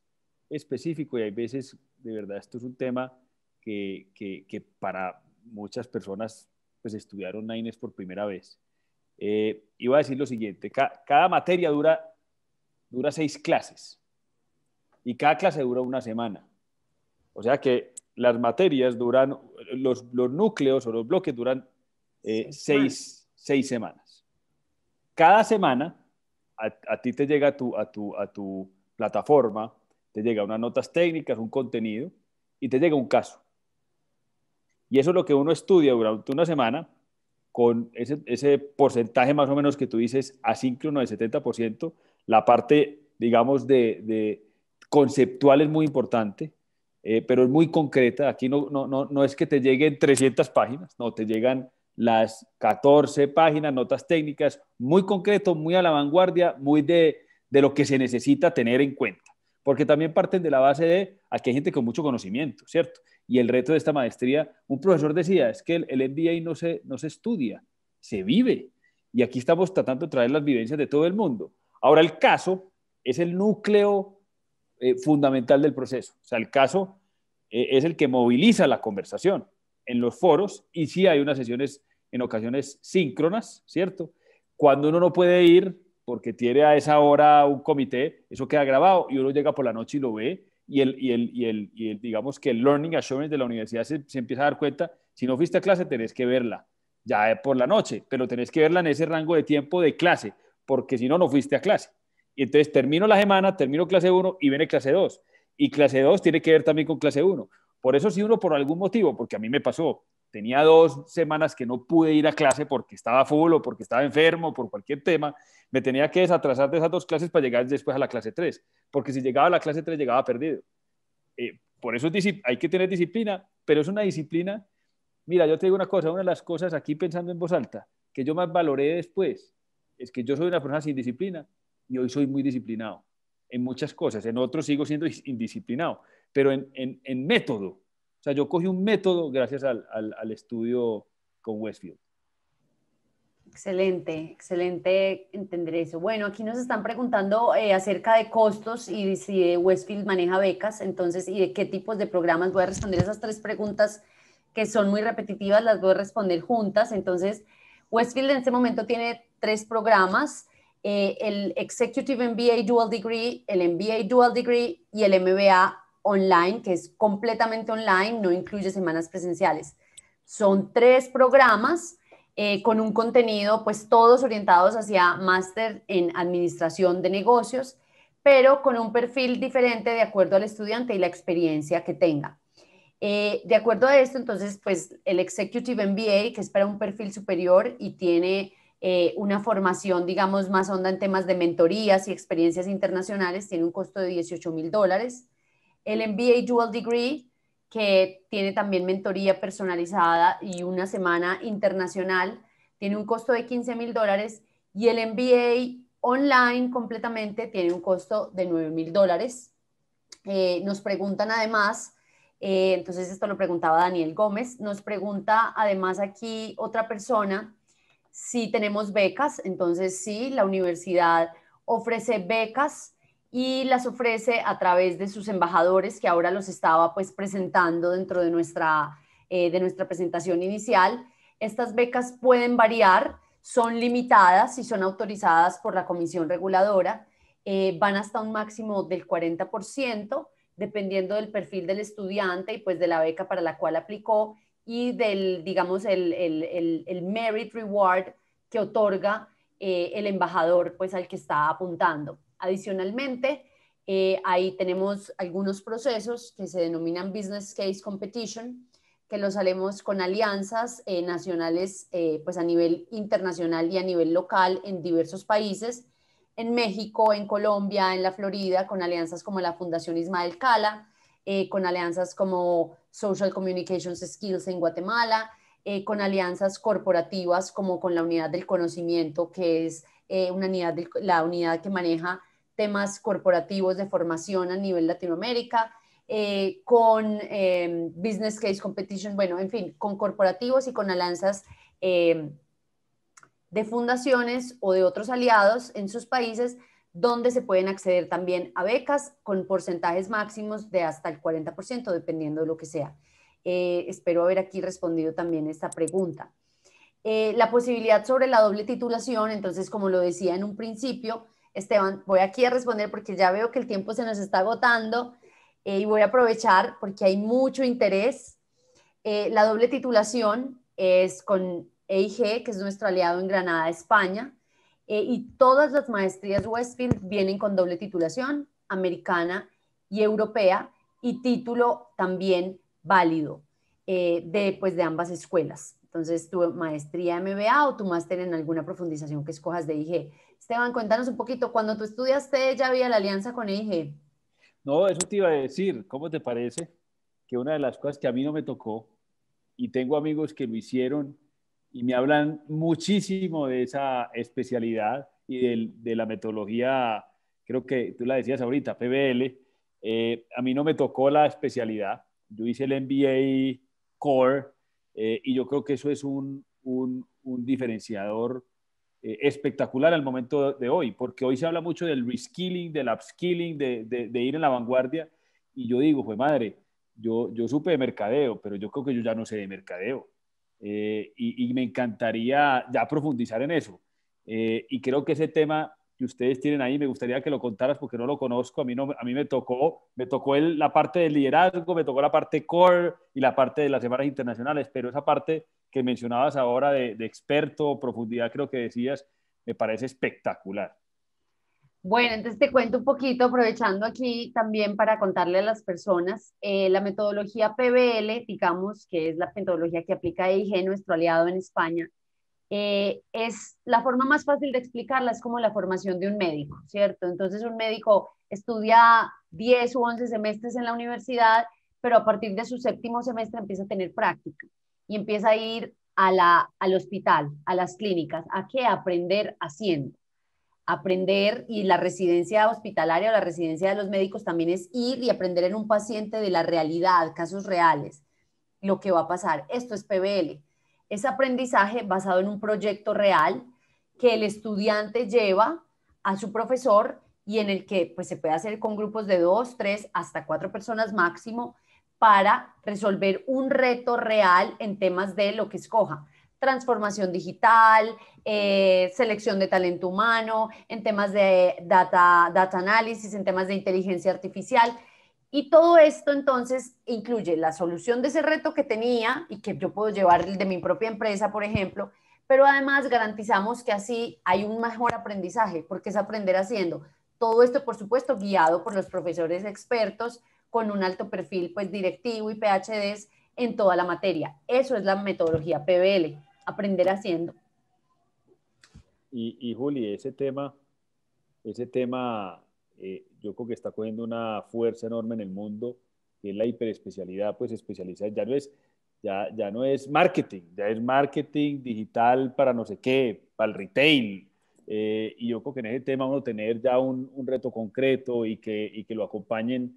específico y hay veces, de verdad, esto es un tema que, que, para muchas personas pues estudiaron Nines por primera vez. Eh, iba a decir lo siguiente, cada materia dura, dura seis clases y cada clase dura una semana. O sea que las materias duran, los, los núcleos o los bloques duran eh, seis, seis, semanas. Cada semana a, ti te llega a tu, a, tu, a tu plataforma, te llega unas notas técnicas, un contenido y te llega un caso. Y eso es lo que uno estudia durante una semana con ese, porcentaje más o menos que tú dices asíncrono del 70%, la parte, digamos, de conceptual es muy importante, eh, pero es muy concreta. Aquí no, no, no, no es que te lleguen 300 páginas, no, te llegan las 14 páginas, notas técnicas, muy concreto, muy a la vanguardia, muy de, de lo que se necesita tener en cuenta. Porque también parten de la base de aquí hay gente con mucho conocimiento, ¿cierto? Y el reto de esta maestría, un profesor decía, es que el, MBA no se, no se estudia, se vive. Y aquí estamos tratando de traer las vivencias de todo el mundo. Ahora, el caso es el núcleo eh, fundamental del proceso. O sea, el caso eh, es el que moviliza la conversación en los foros y sí hay unas sesiones en ocasiones síncronas, ¿cierto? Cuando uno no puede ir porque tiene a esa hora un comité, eso queda grabado y uno llega por la noche y lo ve y el, y el, y el, y el digamos que el learning assurance de la universidad se, se, empieza a dar cuenta, si no fuiste a clase tenés que verla ya por la noche, pero tenés que verla en ese rango de tiempo de clase, porque si no, no fuiste a clase. Y entonces termino la semana, termino clase 1 y viene clase 2. Y clase 2 tiene que ver también con clase 1. Por eso si uno por algún motivo, porque a mí me pasó, tenía dos semanas que no pude ir a clase porque estaba full o porque estaba enfermo, por cualquier tema, me tenía que desatrasar de esas dos clases para llegar después a la clase 3, porque si llegaba a la clase 3 llegaba perdido. Eh, por eso hay que tener disciplina, pero es una disciplina. Mira, yo te digo una cosa, una de las cosas aquí pensando en voz alta, que yo más valoré después, es que yo soy una persona sin disciplina y hoy soy muy disciplinado en muchas cosas, en otros sigo siendo indisciplinado, pero en, en, método. O sea, yo cogí un método gracias al, al, estudio con Westfield. Excelente, excelente entender eso. Bueno, aquí nos están preguntando eh, acerca de costos y si Westfield maneja becas, entonces, y de qué tipos de programas. Voy a responder esas tres preguntas que son muy repetitivas, las voy a responder juntas. Entonces, Westfield en este momento tiene tres programas. Eh, el Executive MBA Dual Degree, el MBA Dual Degree y el MBA Online, que es completamente online, no incluye semanas presenciales. Son tres programas eh, con un contenido, pues todos orientados hacia máster en administración de negocios, pero con un perfil diferente de acuerdo al estudiante y la experiencia que tenga. Eh, de acuerdo a esto, entonces, pues el Executive MBA, que es para un perfil superior y tiene eh, una formación, digamos, más honda en temas de mentorías y experiencias internacionales, tiene un costo de 18 mil dólares. El MBA Dual Degree, que tiene también mentoría personalizada y una semana internacional, tiene un costo de 15 mil dólares. Y el MBA online completamente tiene un costo de 9 mil dólares. Eh, nos preguntan además, eh, entonces esto lo preguntaba Daniel Gómez, nos pregunta además aquí otra persona si tenemos becas, entonces sí, la universidad ofrece becas y las ofrece a través de sus embajadores, que ahora los estaba pues presentando dentro de nuestra, eh, de nuestra presentación inicial. Estas becas pueden variar, son limitadas y son autorizadas por la comisión reguladora, eh, van hasta un máximo del 40%, dependiendo del perfil del estudiante y pues de la beca para la cual aplicó y del, digamos, el, el, el, merit reward que otorga eh, el embajador, pues al que está apuntando. Adicionalmente, eh, ahí tenemos algunos procesos que se denominan Business Case Competition, que los haremos con alianzas eh, nacionales, eh, pues a nivel internacional y a nivel local en diversos países, en México, en Colombia, en la Florida, con alianzas como la Fundación Ismael Cala, con alianzas como Social Communications Skills en Guatemala, con alianzas corporativas como con la Unidad del Conocimiento, que es una unidad la unidad que maneja temas corporativos de formación a nivel Latinoamérica, eh, con eh, Business Case Competition, bueno, en fin, con corporativos y con alianzas eh, de fundaciones o de otros aliados en sus países donde se pueden acceder también a becas con porcentajes máximos de hasta el 40%, dependiendo de lo que sea. espero haber aquí respondido también esta pregunta. la posibilidad sobre la doble titulación, entonces, como lo decía en un principio, Esteban, voy aquí a responder porque ya veo que el tiempo se nos está agotando. Eh, y voy a aprovechar porque hay mucho interés. Eh, la doble titulación es con EIG, que es nuestro aliado en Granada, España, eh, y todas las maestrías Westfield vienen con doble titulación, americana y europea, y título también válido de, pues, de ambas escuelas. Entonces, tu maestría MBA o tu máster en alguna profundización que escojas de EIG. Esteban, cuéntanos un poquito, cuando tú estudiaste ya había la alianza con EIG. No, eso te iba a decir. ¿Cómo te parece que una de las cosas que a mí no me tocó, y tengo amigos que lo hicieron y me hablan muchísimo de esa especialidad y de, la metodología, creo que tú la decías ahorita, PBL, eh, a mí no me tocó la especialidad. Yo hice el MBA Core eh, y yo creo que eso es un, un, un diferenciador eh, espectacular al momento de hoy, porque hoy se habla mucho del reskilling, del upskilling, de, de, ir en la vanguardia, y yo digo, pues madre, yo, yo supe de mercadeo, pero yo creo que yo ya no sé de mercadeo, eh, y, me encantaría ya profundizar en eso. Eh, y creo que ese tema que ustedes tienen ahí, me gustaría que lo contaras porque no lo conozco, a mí, no, a mí me tocó, me tocó el, la parte del liderazgo, me tocó la parte core y la parte de las semanas internacionales, pero esa parte que mencionabas ahora de, experto, profundidad, creo que decías, me parece espectacular. Bueno, entonces te cuento un poquito, aprovechando aquí también para contarle a las personas, eh, la metodología PBL, digamos, que es la metodología que aplica EIG, nuestro aliado en España, eh, es la forma más fácil de explicarla, es como la formación de un médico, ¿cierto? Entonces un médico estudia 10 u 11 semestres en la universidad, pero a partir de su séptimo semestre empieza a tener práctica y empieza a ir a la, al hospital, a las clínicas, a qué aprender haciendo. Aprender y la residencia hospitalaria o la residencia de los médicos también es ir y aprender en un paciente de la realidad, casos reales, lo que va a pasar. Esto es PBL. Es aprendizaje basado en un proyecto real que el estudiante lleva a su profesor y en el que pues, se puede hacer con grupos de dos, tres, hasta cuatro personas máximo para resolver un reto real en temas de lo que escoja. Transformación digital, eh, selección de talento humano, en temas de data, data análisis, en temas de inteligencia artificial. Y todo esto entonces incluye la solución de ese reto que tenía y que yo puedo llevar de mi propia empresa, por ejemplo, pero además garantizamos que así hay un mejor aprendizaje, porque es aprender haciendo. Todo esto, por supuesto, guiado por los profesores expertos, con un alto perfil pues directivo y PhDs en toda la materia. Eso es la metodología PBL, aprender haciendo. Y, y Juli, ese tema, ese tema eh, yo creo que está cogiendo una fuerza enorme en el mundo, que es la hiperespecialidad, pues especializada, ya no es, ya, ya no es marketing, ya es marketing digital para no sé qué, para el retail, eh, y yo creo que en ese tema uno tener ya un, un reto concreto y que, y que lo acompañen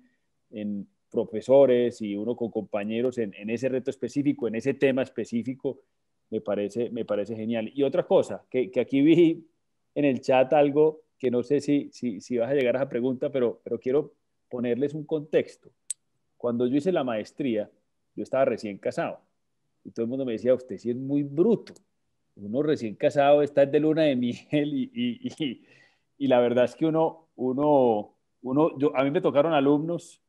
en profesores y uno con compañeros en, ese reto específico, en ese tema específico, me parece, me parece genial. Y otra cosa, que, aquí vi en el chat algo que no sé si, si, si, vas a llegar a esa pregunta, pero, pero quiero ponerles un contexto. Cuando yo hice la maestría, yo estaba recién casado y todo el mundo me decía, usted sí es muy bruto. Uno recién casado está de luna de miel y, y, y, la verdad es que uno, uno, uno yo, a mí me tocaron alumnos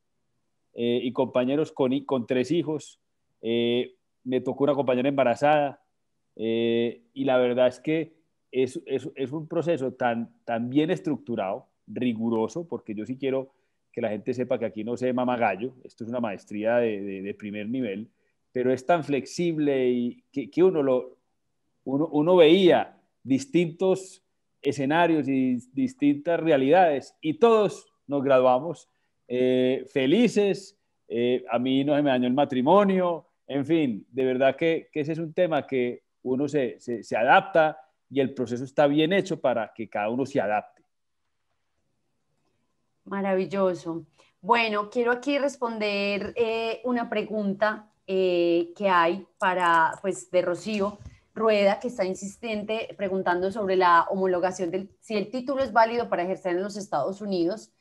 eh, y compañeros con, con tres hijos. Eh, me tocó una compañera embarazada eh, y la verdad es que es, es, es, un proceso tan, tan bien estructurado, riguroso, porque yo sí quiero que la gente sepa que aquí no se mama gallo, esto es una maestría de, de, primer nivel, pero es tan flexible y que, uno, lo, uno, veía distintos escenarios y distintas realidades y todos nos graduamos eh, felices, eh, a mí no se me dañó el matrimonio, en fin, de verdad que, ese es un tema que uno se, adapta y el proceso está bien hecho para que cada uno se adapte. Maravilloso. Bueno, quiero aquí responder eh, una pregunta eh, que hay para, pues, de Rocío Rueda, que está insistente preguntando sobre la homologación del, si el título es válido para ejercer en los Estados Unidos.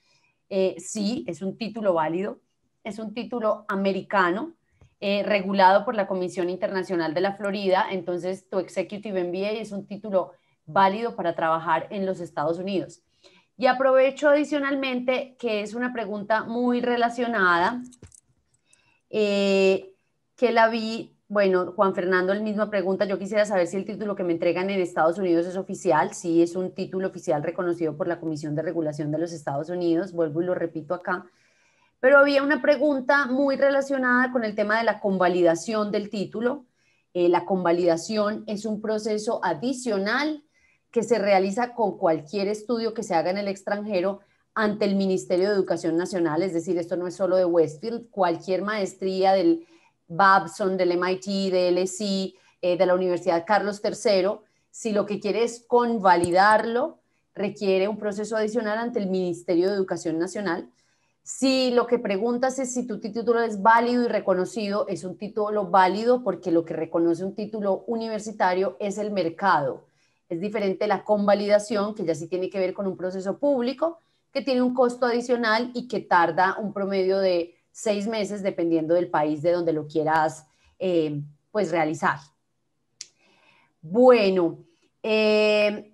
Eh, sí, es un título válido, es un título americano, regulado por la Comisión Internacional de la Florida, entonces tu Executive MBA es un título válido para trabajar en los Estados Unidos. Y aprovecho adicionalmente que es una pregunta muy relacionada, eh, que la vi, bueno, Juan Fernando, el mismo pregunta, yo quisiera saber si el título que me entregan en Estados Unidos es oficial, sí es un título oficial reconocido por la Comisión de Regulación de los Estados Unidos, vuelvo y lo repito acá, pero había una pregunta muy relacionada con el tema de la convalidación del título. Eh, la convalidación es un proceso adicional que se realiza con cualquier estudio que se haga en el extranjero ante el Ministerio de Educación Nacional, es decir, esto no es solo de Westfield, cualquier maestría del Babson, del MIT, del LSI, eh, de la Universidad Carlos III, si lo que quiere es convalidarlo, requiere un proceso adicional ante el Ministerio de Educación Nacional. Si lo que preguntas es si tu título es válido y reconocido, es un título válido porque lo que reconoce un título universitario es el mercado es diferente la convalidación, que ya sí tiene que ver con un proceso público, que tiene un costo adicional y que tarda un promedio de seis meses dependiendo del país de donde lo quieras eh, pues realizar. Bueno, eh,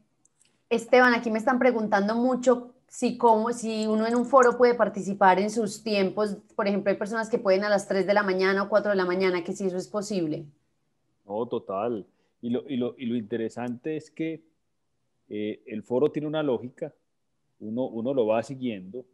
Esteban, aquí me están preguntando mucho si, cómo, si uno en un foro puede participar en sus tiempos. Por ejemplo, hay personas que pueden a las 3 de la mañana o 4 de la mañana, que si eso es posible. No, total. Y lo, y lo, y lo interesante es que eh, el foro tiene una lógica, uno, uno lo va siguiendo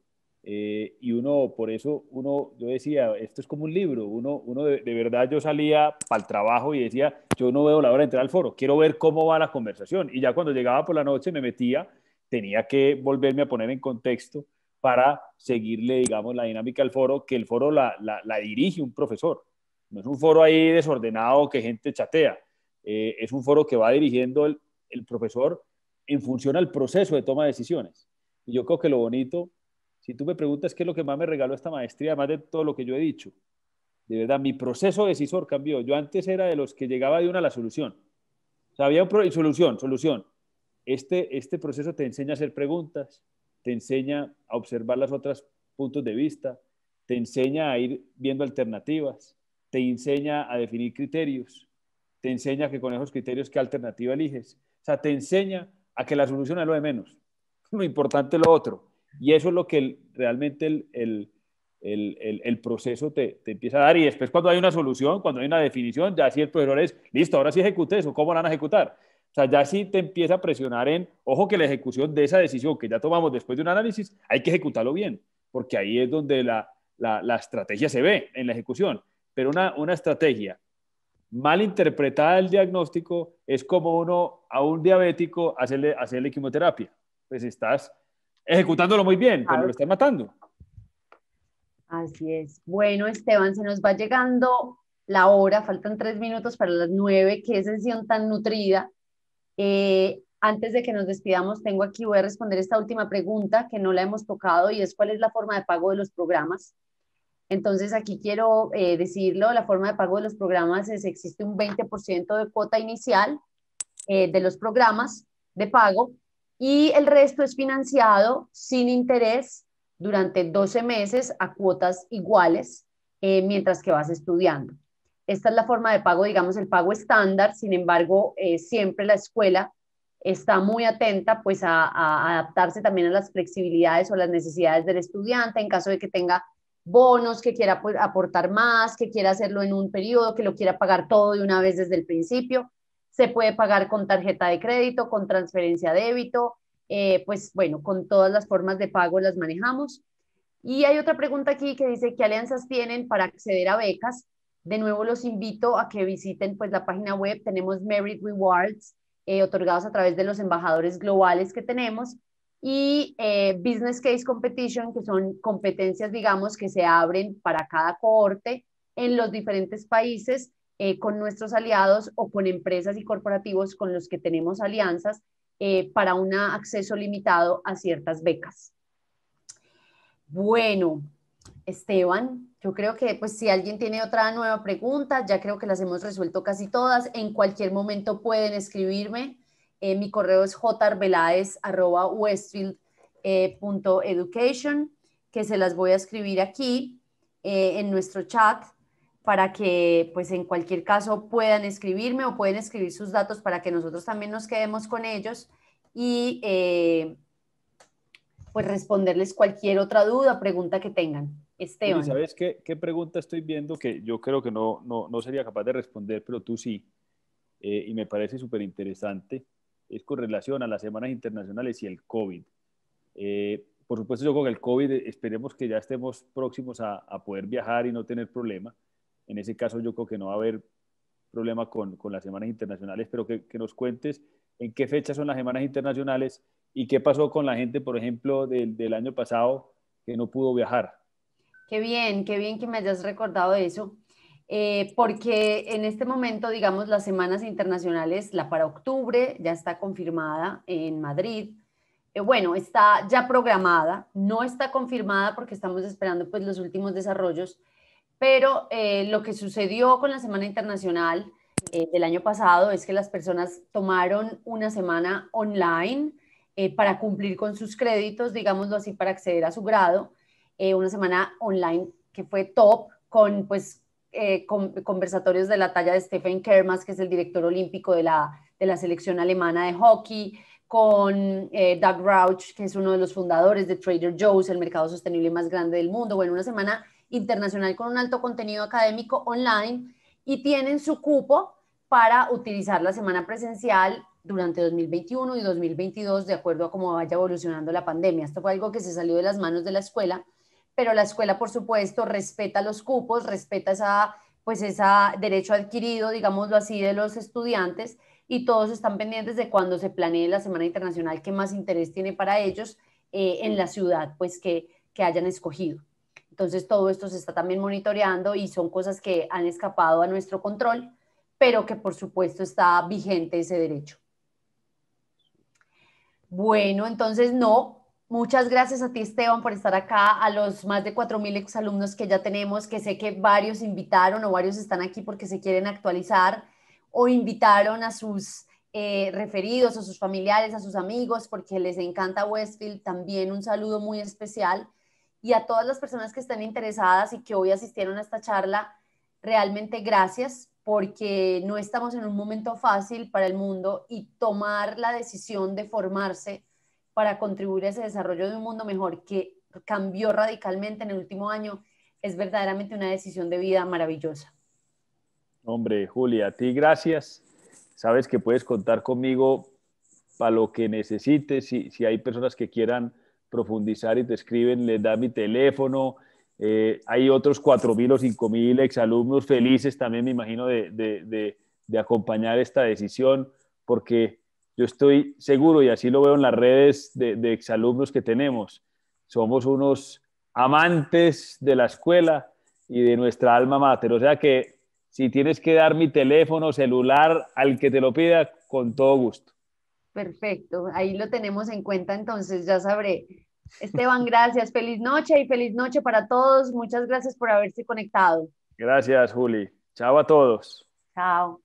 eh, y uno, por eso, uno, yo decía, esto es como un libro, uno, uno de, verdad yo salía para el trabajo y decía, yo no veo la hora de entrar al foro, quiero ver cómo va la conversación. Y ya cuando llegaba por la noche me metía, tenía que volverme a poner en contexto para seguirle, digamos, la dinámica al foro, que el foro la, la, dirige un profesor. No es un foro ahí desordenado que gente chatea. Eh, es un foro que va dirigiendo el, profesor en función al proceso de toma de decisiones. Y yo creo que lo bonito, si tú me preguntas qué es lo que más me regaló esta maestría, además de todo lo que yo he dicho, de verdad, mi proceso decisor cambió. Yo antes era de los que llegaba de una a la solución. O sea, había una solución, solución. Este, este proceso te enseña a hacer preguntas, te enseña a observar las otras puntos de vista, te enseña a ir viendo alternativas, te enseña a definir criterios, te enseña que con esos criterios qué alternativa eliges. O sea, te enseña a que la solución es lo de menos. Lo importante es lo otro. Y eso es lo que realmente el, el, el, el proceso te, te, empieza a dar. Y después cuando hay una solución, cuando hay una definición, ya sí el profesor es, listo, ahora sí ejecute eso, ¿cómo van a ejecutar? O sea, ya sí te empieza a presionar en, ojo que la ejecución de esa decisión que ya tomamos después de un análisis, hay que ejecutarlo bien, porque ahí es donde la, la, la estrategia se ve en la ejecución. Pero una, una estrategia mal interpretada el diagnóstico es como uno a un diabético hacerle, hacerle quimioterapia. Pues estás ejecutándolo muy bien, pero lo estás matando. Así es. Bueno, Esteban, se nos va llegando la hora, faltan tres minutos para las nueve, qué sesión tan nutrida. Eh, antes de que nos despidamos, tengo aquí, voy a responder esta última pregunta que no la hemos tocado y es cuál es la forma de pago de los programas. Entonces, aquí quiero eh, decirlo, la forma de pago de los programas es, existe un 20% de cuota inicial eh, de los programas de pago y el resto es financiado sin interés durante 12 meses a cuotas iguales eh, mientras que vas estudiando. Esta es la forma de pago, digamos, el pago estándar, sin embargo, siempre la escuela está muy atenta pues a, a adaptarse también a las flexibilidades o las necesidades del estudiante en caso de que tenga bonos, que quiera pues, aportar más, que quiera hacerlo en un periodo, que lo quiera pagar todo de una vez desde el principio. Se puede pagar con tarjeta de crédito, con transferencia débito, eh, pues bueno, con todas las formas de pago las manejamos. Y hay otra pregunta aquí que dice, ¿qué alianzas tienen para acceder a becas? De nuevo los invito a que visiten pues la página web, tenemos Merit Rewards eh, otorgados a través de los embajadores globales que tenemos y eh, Business Case Competition, que son competencias, digamos, que se abren para cada cohorte en los diferentes países eh, con nuestros aliados o con empresas y corporativos con los que tenemos alianzas para un acceso limitado a ciertas becas. Bueno, Esteban, yo creo que pues si alguien tiene otra nueva pregunta, ya creo que las hemos resuelto casi todas. En cualquier momento pueden escribirme. Eh, mi correo es jarbelaez.westfield.education, eh, que se las voy a escribir aquí eh, en nuestro chat para que pues en cualquier caso puedan escribirme o pueden escribir sus datos para que nosotros también nos quedemos con ellos y pues responderles cualquier otra duda, pregunta que tengan. Esteban. ¿Sabes qué, qué, pregunta estoy viendo que yo creo que no, no, no sería capaz de responder, pero tú sí? Eh, y me parece súper interesante. Es con relación a las semanas internacionales y el COVID. Eh, por supuesto, yo con el COVID esperemos que ya estemos próximos a, a, poder viajar y no tener problema. En ese caso, yo creo que no va a haber problema con, con las semanas internacionales, pero que, que, nos cuentes en qué fechas son las semanas internacionales ¿Y qué pasó con la gente, por ejemplo, del, del año pasado que no pudo viajar? Qué bien, qué bien que me hayas recordado eso. Eh, porque en este momento, digamos, las semanas internacionales, la para octubre ya está confirmada en Madrid. Eh, bueno, está ya programada, no está confirmada porque estamos esperando pues los últimos desarrollos, pero eh, lo que sucedió con la Semana Internacional del año pasado es que las personas tomaron una semana online eh, para cumplir con sus créditos, digámoslo así, para acceder a su grado. Eh, una semana online que fue top con pues eh, conversatorios de la talla de Stephen Kermas, que es el director olímpico de la, de la selección alemana de hockey, con Doug Rauch, que es uno de los fundadores de Trader Joe's, el mercado sostenible más grande del mundo. Bueno, una semana internacional con un alto contenido académico online y tienen su cupo para utilizar la semana presencial durante 2021 y 2022 de acuerdo a cómo vaya evolucionando la pandemia. Esto fue algo que se salió de las manos de la escuela, pero la escuela, por supuesto, respeta los cupos, respeta esa, pues esa derecho adquirido, digámoslo así, de los estudiantes y todos están pendientes de cuando se planee la Semana Internacional, qué más interés tiene para ellos eh, en la ciudad, pues que, que hayan escogido. Entonces, todo esto se está también monitoreando y son cosas que han escapado a nuestro control, pero que por supuesto está vigente ese derecho. Bueno, entonces no. Muchas gracias a ti, Esteban, por estar acá, a los más de 4.000 exalumnos que ya tenemos, que sé que varios invitaron o varios están aquí porque se quieren actualizar o invitaron a sus eh, referidos, a sus familiares, a sus amigos, porque les encanta Westfield. También un saludo muy especial. Y a todas las personas que están interesadas y que hoy asistieron a esta charla, realmente gracias porque no estamos en un momento fácil para el mundo y tomar la decisión de formarse para contribuir a ese desarrollo de un mundo mejor que cambió radicalmente en el último año es verdaderamente una decisión de vida maravillosa. Hombre, Julia, a ti gracias. Sabes que puedes contar conmigo para lo que necesites. Si, si hay personas que quieran profundizar y te escriben, les da mi teléfono, eh, hay otros 4.000 o 5.000 exalumnos felices también, me imagino, de, de, de, acompañar esta decisión, porque yo estoy seguro, y así lo veo en las redes de, exalumnos que tenemos, somos unos amantes de la escuela y de nuestra alma mater. O sea que si tienes que dar mi teléfono celular al que te lo pida, con todo gusto. Perfecto, ahí lo tenemos en cuenta, entonces ya sabré. Esteban, gracias. Feliz noche y feliz noche para todos. Muchas gracias por haberse conectado. Gracias, Juli. Chao a todos. Chao.